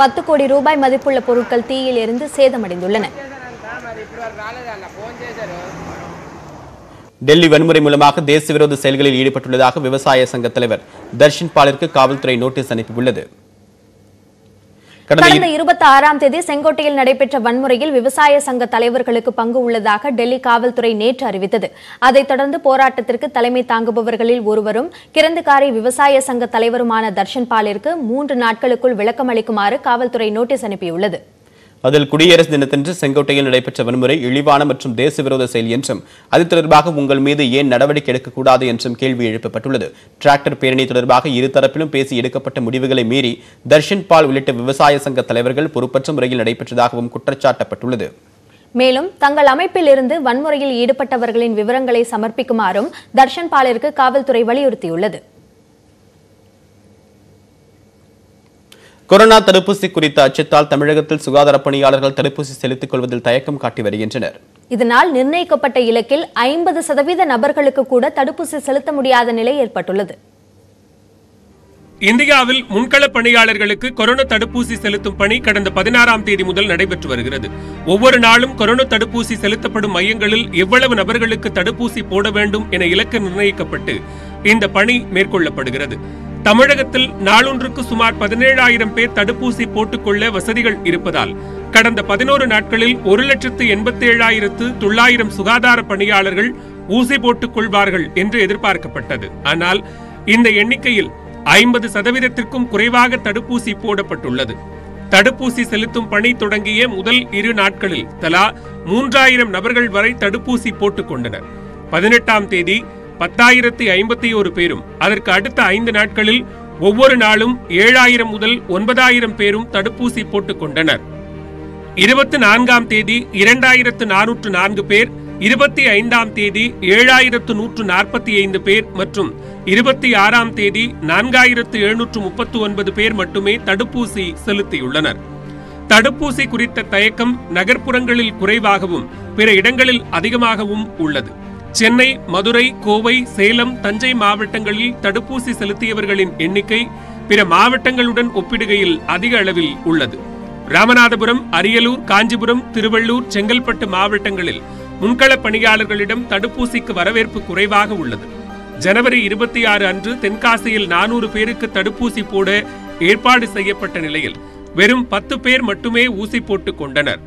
பத்து கோடி ரூபாய் மதிப்புள்ள பொருட்கள் தீயில் எரிந்து சேதமடைந்துள்ளன. டெல்லி வன்முறை மூலமாக தேச விரோத செயல்களில் ஈடுபட்டுள்ளதாக விவசாய சங்க தலைவர் தர்ஷன் பாலிற்கு காவல்துறை நோட்டீஸ் அனுப்பியுள்ளது. கடந்த இருபத்தி ஆறாம் தேதி செங்கோட்டையில் நடைபெற்ற வன்முறையில் விவசாய சங்க தலைவர்களுக்கு பங்கு உள்ளதாக டெல்லி காவல்துறை நேற்று அறிவித்தது. அதைத் தொடர்ந்து போராட்டத்திற்கு தலைமை தாங்குபவர்களில் ஒருவரும் கிரந்துகாரி விவசாய சங்க தலைவருமான தர்ஷன் பாலிற்கு மூன்று நாட்களுக்குள் விளக்கம் அளிக்குமாறு காவல்துறை நோட்டீஸ் அனுப்பியுள்ளது. அதில் குடியரசு தினத்தன்று செங்கோட்டையில் நடைபெற்ற வன்முறை இழிவான மற்றும் தேச விரோத செயல் என்றும் அது தொடர்பாக உங்கள் மீது ஏன் நடவடிக்கை எடுக்கக்கூடாது என்றும் கேள்வி எழுப்பப்பட்டுள்ளது. டிராக்டர் பேரணி தொடர்பாக இருதரப்பிலும் பேசி எடுக்கப்பட்ட முடிவுகளை மீறி தர்ஷன் பால் உள்ளிட்ட விவசாய சங்க தலைவர்கள் பொறுப்பற்ற முறையில் நடைபெற்றதாகவும் குற்றச்சாட்டப்பட்டுள்ளது. மேலும் தங்கள் அமைப்பில் இருந்து வன்முறையில் ஈடுபட்டவர்களின் விவரங்களை சமர்ப்பிக்குமாறும் தர்ஷன் பாலிற்கு காவல்துறை வலியுறுத்தியுள்ளது. கொரோனா தடுப்பூசி குறித்த அச்சத்தால் தமிழகத்தில் சுகாதார பணியாளர்கள் தடுப்பூசி செலுத்திக் கொள்வதில் தயக்கம் காட்டி வருகின்றனர். இதனால் நிர்ணயிக்கப்பட்ட இலக்கில் ஐம்பது சதவீத நபர்களுக்கு கூட தடுப்பூசி செலுத்த முடியாத நிலை ஏற்பட்டுள்ளது. இந்தியாவில் முன்கள பணியாளர்களுக்கு கொரோனா தடுப்பூசி செலுத்தும் பணி கடந்த பதினாறாம் தேதி முதல் நடைபெற்று வருகிறது. ஒவ்வொரு நாளும் கொரோனா தடுப்பூசி செலுத்தப்படும் மையங்களில் எவ்வளவு நபர்களுக்கு தடுப்பூசி போட வேண்டும் என இலக்கு நிர்ணயிக்கப்பட்டு இந்த பணி மேற்கொள்ளப்படுகிறது. தமிழகத்தில் நாளொன்றுக்கு சுமார் பதினேழாயிரம் பேர் தடுப்பூசி போட்டுக்கொள்ள வசதிகள் இருப்பதால் கடந்த பதினோரு நாட்களில் ஒரு லட்சத்து எண்பத்தி ஏழாயிரத்து தொள்ளாயிரம் சுகாதார பணியாளர்கள் ஊசி போட்டுக் கொள்வார்கள் என்று எதிர்பார்க்கப்பட்டது. ஆனால் இந்த எண்ணிக்கையில் ஐம்பது சதவீதத்திற்கும் குறைவாக தடுப்பூசி போடப்பட்டுள்ளது. தடுப்பூசி செலுத்தும் பணி தொடங்கிய முதல் இரு நாட்களில் தலா மூன்றாயிரம் நபர்கள் வரை தடுப்பூசி போட்டுக் கொண்டனர். பதினெட்டாம் தேதி பத்தாயிரத்தி ஐம்பத்தி ஒரு பேரும் அதற்கு அடுத்த ஐந்து நாட்களில் ஒவ்வொரு நாளும் ஏழாயிரம் முதல் ஒன்பதாயிரம் பேரும் தடுப்பூசி போட்டுக் கொண்டனர். இருபத்தி நான்காம் தேதி இரண்டாயிரத்து நானூற்று நான்கு பேர் இருபத்தி ஐந்தாம் தேதி ஏழாயிரத்து நூற்று நாற்பத்தி ஐந்து பேர் மற்றும் இருபத்தி ஆறாம் தேதி நான்காயிரத்து எழுநூற்று முப்பத்து ஒன்பது பேர் மட்டுமே தடுப்பூசி செலுத்தியுள்ளனர். தடுப்பூசி குறித்த தயக்கம் நகர்ப்புறங்களில் குறைவாகவும் பிற இடங்களில் அதிகமாகவும் உள்ளது. சென்னை மதுரை கோவை சேலம் தஞ்சை மாவட்டங்களில் தடுப்பூசி செலுத்தியவர்களின் எண்ணிக்கை பிற மாவட்டங்களுடன் ஒப்பிடுகையில் அதிக அளவில் உள்ளது. ராமநாதபுரம் அரியலூர் காஞ்சிபுரம் திருவள்ளூர் செங்கல்பட்டு மாவட்டங்களில் முன்கள பணியாளர்களிடம் தடுப்பூசிக்கு வரவேற்பு குறைவாக உள்ளது. ஜனவரி இருபத்தி ஆறு அன்று தென்காசியில் நானூறு பேருக்கு தடுப்பூசி போட ஏற்பாடு செய்யப்பட்ட நிலையில் வெறும் பத்து பேர் மட்டுமே ஊசி போட்டுக் கொண்டனர்.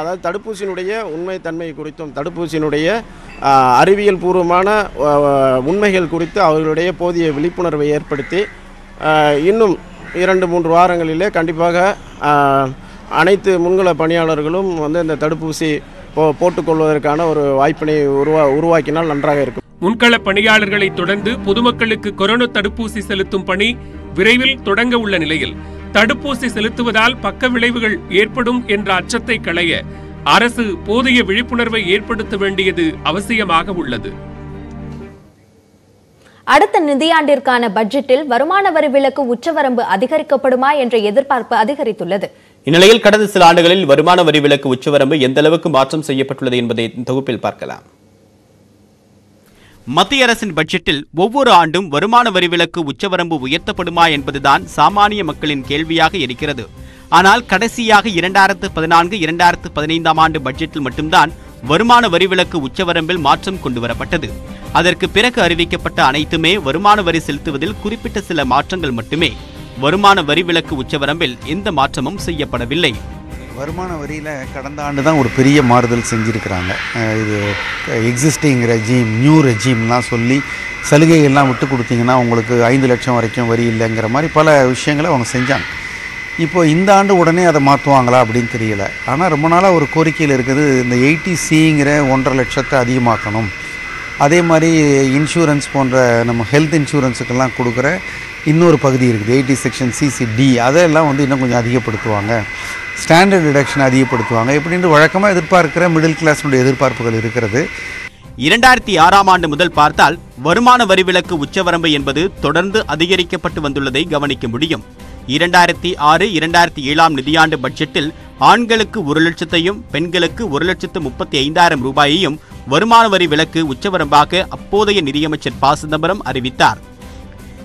அதாவது தடுப்பூசியினுடைய உண்மை தன்மை குறித்தும் தடுப்பூசியினுடைய அறிவியல் பூர்வமான உண்மைகள் குறித்து அவர்களுடைய போதிய விழிப்புணர்வை ஏற்படுத்தி இன்னும் இரண்டு மூன்று வாரங்களிலே கண்டிப்பாக அனைத்து முன்கள பணியாளர்களும் வந்து இந்த தடுப்பூசி போ போட்டுக்கொள்வதற்கான ஒரு வாய்ப்பினை உருவா உருவாக்கினால் நன்றாக இருக்கும். முன்கள பணியாளர்களை தொடர்ந்து பொதுமக்களுக்கு கொரோனா தடுப்பூசி செலுத்தும் பணி விரைவில் தொடங்க உள்ள நிலையில். தடுப்பூசி செலுத்துவதால் பக்க விளைவுகள் ஏற்படும் என்ற அச்சத்தை களைய அரசு போதிய விழிப்புணர்வை ஏற்படுத்த வேண்டியது அவசியமாக உள்ளது. அடுத்த நிதியாண்டிற்கான பட்ஜெட்டில் வருமான வரி விலக்கு உச்சவரம்பு அதிகரிக்கப்படுமா என்ற எதிர்பார்ப்பு அதிகரித்துள்ளது. இந்நிலையில் கடந்த சில ஆண்டுகளில் வருமான வரி விலக்கு உச்சவரம்பு எந்த அளவுக்கு மாற்றம் செய்யப்பட்டுள்ளது என்பதை தொகுப்பில் பார்க்கலாம். மத்திய அரசின் பட்ஜெட்டில் ஒவ்வொரு ஆண்டும் வருமான வரி விலக்கு உச்சவரம்பு உயர்த்தப்படுமா என்பதுதான் சாமானிய மக்களின் கேள்வியாக இருக்கிறது. ஆனால் கடைசியாக இரண்டாயிரத்து பதினான்கு இரண்டாயிரத்து பதினைந்தாம் ஆண்டு பட்ஜெட்டில் மட்டும்தான் வருமான வரி விலக்கு உச்சவரம்பில் மாற்றம் கொண்டு வரப்பட்டது அதற்கு பிறகு அறிவிக்கப்பட்ட அனைத்துமே வருமான வரி செலுத்துவதில் குறிப்பிட்ட சில மாற்றங்கள் மட்டுமே. வருமான வரி விலக்கு உச்சவரம்பில் எந்த மாற்றமும் செய்யப்படவில்லை. வருமான வரியில் கடந்த ஆண்டு தான் ஒரு பெரிய மாறுதல் செஞ்சுருக்கிறாங்க. இது எக்ஸிஸ்டிங் ரெஜீம் நியூ ரெஜீம்லாம் சொல்லி சலுகைகள்லாம் விட்டு கொடுத்தீங்கன்னா உங்களுக்கு ஐந்து லட்சம் வரைக்கும் வரி இல்லைங்கிற மாதிரி பல விஷயங்களை அவங்க செஞ்சாங்க. இப்போ இந்த ஆண்டு உடனே அதை மாற்றுவாங்களா அப்படின்னு தெரியல. ஆனால் ரொம்ப நாளாக ஒரு கோரிக்கையில் இருக்குது இந்த எயிட்டி சிங்கிற ஒன்றரை லட்சத்தை அதிகமாக்கணும். அதே மாதிரி இன்சூரன்ஸ் போன்ற நம்ம ஹெல்த் இன்சூரன்ஸுக்கெல்லாம் கொடுக்குற இன்னொரு பகுதி இருக்குது எயிட்டி செக்ஷன் சிசிடி அதெல்லாம் வந்து இன்னும் கொஞ்சம் அதிகப்படுத்துவாங்க. Standard deduction அதிகப்படுத்துவாங்க. எப்படின்னு வழக்கமாக எதிர்பார்க்கிற மிடில் கிளாஸினுடைய எதிர்பார்ப்புகள் இருக்கிறது. இரண்டாயிரத்தி ஆறாம் ஆண்டு முதல் பார்த்தால் வருமான வரி விலக்கு உச்சவரம்பு என்பது தொடர்ந்து அதிகரிக்கப்பட்டு வந்துள்ளதை கவனிக்க முடியும். இரண்டாயிரத்தி ஆறு இரண்டாயிரத்தி ஏழாம் நிதியாண்டு பட்ஜெட்டில் ஆண்களுக்கு ஒரு லட்சத்தையும் பெண்களுக்கு ஒரு லட்சத்து முப்பத்தி ஐந்தாயிரம் ரூபாயையும் வருமான வரி விலக்கு உச்சவரம்பாக அப்போதைய நிதியமைச்சர் ப. சிதம்பரம் அறிவித்தார்.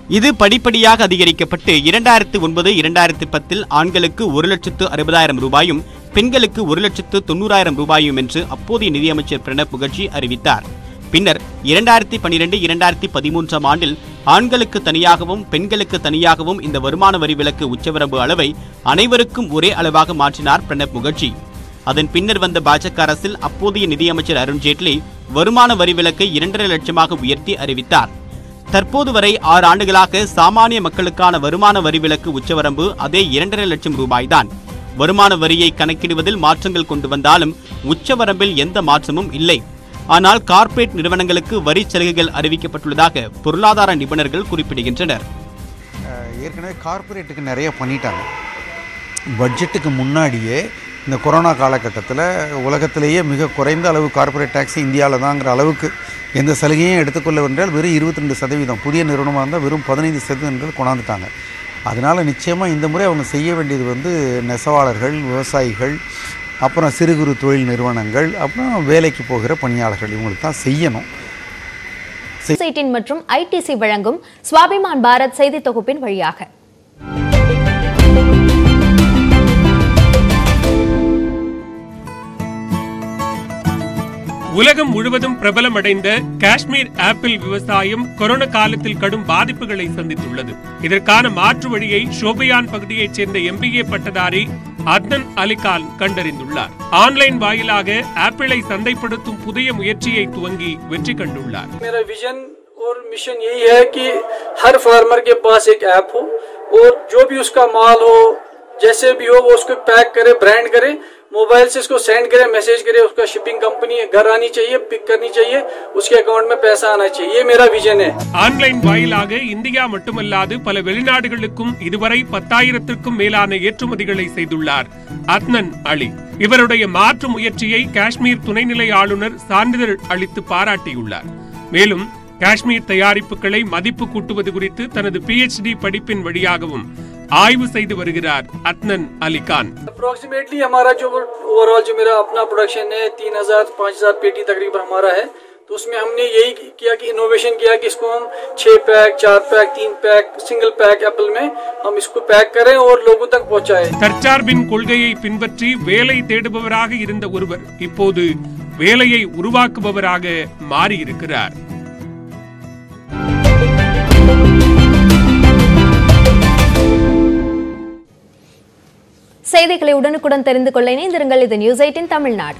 இது படிப்படியாக அதிகரிக்கப்பட்டு இரண்டாயிரத்து ஒன்பது இரண்டாயிரத்து பத்தில் ஆண்களுக்கு ஒரு லட்சத்து அறுபதாயிரம் ரூபாயும் பெண்களுக்கு ஒரு லட்சத்து தொண்ணூறாயிரம் ரூபாயும் என்று அப்போதைய நிதியமைச்சர் பிரணப் முகர்ஜி அறிவித்தார். பின்னர் இரண்டாயிரத்தி பன்னிரெண்டு இரண்டாயிரத்தி பதிமூன்றாம் ஆண்டில் ஆண்களுக்கு தனியாகவும் பெண்களுக்கு தனியாகவும் இந்த வருமான வரி விலக்கு உச்சவரம்பு அளவை அனைவருக்கும் ஒரே அளவாக மாற்றினார் பிரணப் முகர்ஜி. அதன் பின்னர் வந்த பாஜக அரசில் அப்போதைய நிதியமைச்சர் அருண்ஜேட்லி வருமான வரி விலக்கை இரண்டரை லட்சமாக உயர்த்தி அறிவித்தார். தற்போது வரை ஆறு ஆண்டுகளாக சாமானிய மக்களுக்கான வருமான வரி விலக்கு உச்சவரம்பு அதே இரண்டரை லட்சம் ரூபாய்தான். வருமான வரியை கணக்கிடுவதில் மாற்றங்கள் கொண்டு வந்தாலும் உச்சவரம்பில் எந்த மாற்றமும் இல்லை. ஆனால் கார்ப்பரேட் நிறுவனங்களுக்கு வரி சலுகைகள் அறிவிக்கப்பட்டுள்ளதாக பொருளாதார நிபுணர்கள் குறிப்பிடுகின்றனர். ஏற்கனவே கார்ப்பரேட்டுக்கு நிறைய பண்ணிட்டாங்க. பட்ஜெட்டுக்கு முன்னாடியே இந்த கொரோனா காலகட்டத்தில் உலகத்திலேயே மிக குறைந்த அளவு கார்ப்பரேட் டேக்ஸ் இந்தியாவில் தாங்கிற அளவுக்கு எந்த சலுகையும் எடுத்துக்கொள்ள என்றால் வெறும் இருபத்தி ரெண்டு சதவீதம். புதிய நிறுவனமாக இருந்தால் வெறும் பதினைந்து சதவீதங்கள் கொண்டாந்துட்டாங்க. அதனால் நிச்சயமாக இந்த முறை அவங்க செய்ய வேண்டியது வந்து நெசவாளர்கள் விவசாயிகள் அப்புறம் சிறு குறு தொழில் நிறுவனங்கள் அப்புறம் வேலைக்கு போகிற பணியாளர்கள் இவங்களுக்கு தான் செய்யணும். மற்றும் ஐடிசி வழங்கும் சுவாபிமான் பாரத் செய்தி தொகுப்பின் வழியாக. உலகம் முழுவதும் பிரபலமடைந்த காஷ்மீர் ஆப்பிள் விவசாயம் கொரோனா காலத்தில் கடும் பாதிப்புகளை சந்தித்துள்ளது இதற்கான மாற்று வழியை ஷோபியான் பகுதியைச் சேர்ந்த எம்பிஏ பட்டதாரி அத்னன் அலிகான் கண்டறிந்துள்ளார் ஆன்லைன் வாயிலாக ஆப்பிளை சந்தைப்படுத்தும் புதிய முயற்சியை துவங்கி வெற்றி கண்டுள்ளார் मेरा विजन और मिशन यही है कि हर फार्मर के पास एक ऐप हो और जो भी उसका माल हो जैसे भी हो वो उसको पैक करे ब्रांड करे मोबाइल से इसको सेंड करे मैसेज करे उसका शिपिंग कंपनी घर आनी चाहिए पिक करनी चाहिए उसके अकाउंट में पैसा आना चाहिए ये मेरा विजन है ஆன்லைன் வாயிலாக இந்தியா மட்டுமல்லாது பல வெளிநாடுகளுக்கும் இதுவரை பத்தாயிரத்திற்கும் மேலான ஏற்றுமதிகளை செய்துள்ளார் அத்னன் அலி இவருடைய மாற்று முயற்சியை காஷ்மீர் துணைநிலை ஆளுநர் சான்றிதழ் அளித்து பாராட்டியுள்ளார் மேலும் காஷ்மீர் தயாரிப்புகளை மதிப்பு கூட்டுவது குறித்து தனது பிஎச்டி படிப்பின் வழியாகவும் ஆய்வு செய்து வருகிறார் அத்னன் அலிகான் अप्रोक्सीमेटली हमारा जो ओवरऑल जो मेरा अपना प्रोडक्शन है तीन हजार पाँच हजार पेटी तकरीबन हमारा है तो उसमें हमने यही किया कि इनोवेशन किया कि इसको हम छः पैक चार पैक तीन पैक सिंगल पैक एप्पल में हम इसको पैक करें और लोगों तक पहुंचाएं தற்சார்பின் கொள்கையை பின்பற்றி வேலை தேடுபவராக இருந்த ஒருவர் இப்போது வேலையை உருவாக்குபவராக மாறியிருக்கிறார் செய்திகளை உடனுக்குடன் தெரிந்து கொள்ள இணைந்திருங்கள். இது நியூஸ் எயிட்டின் தமிழ்நாடு.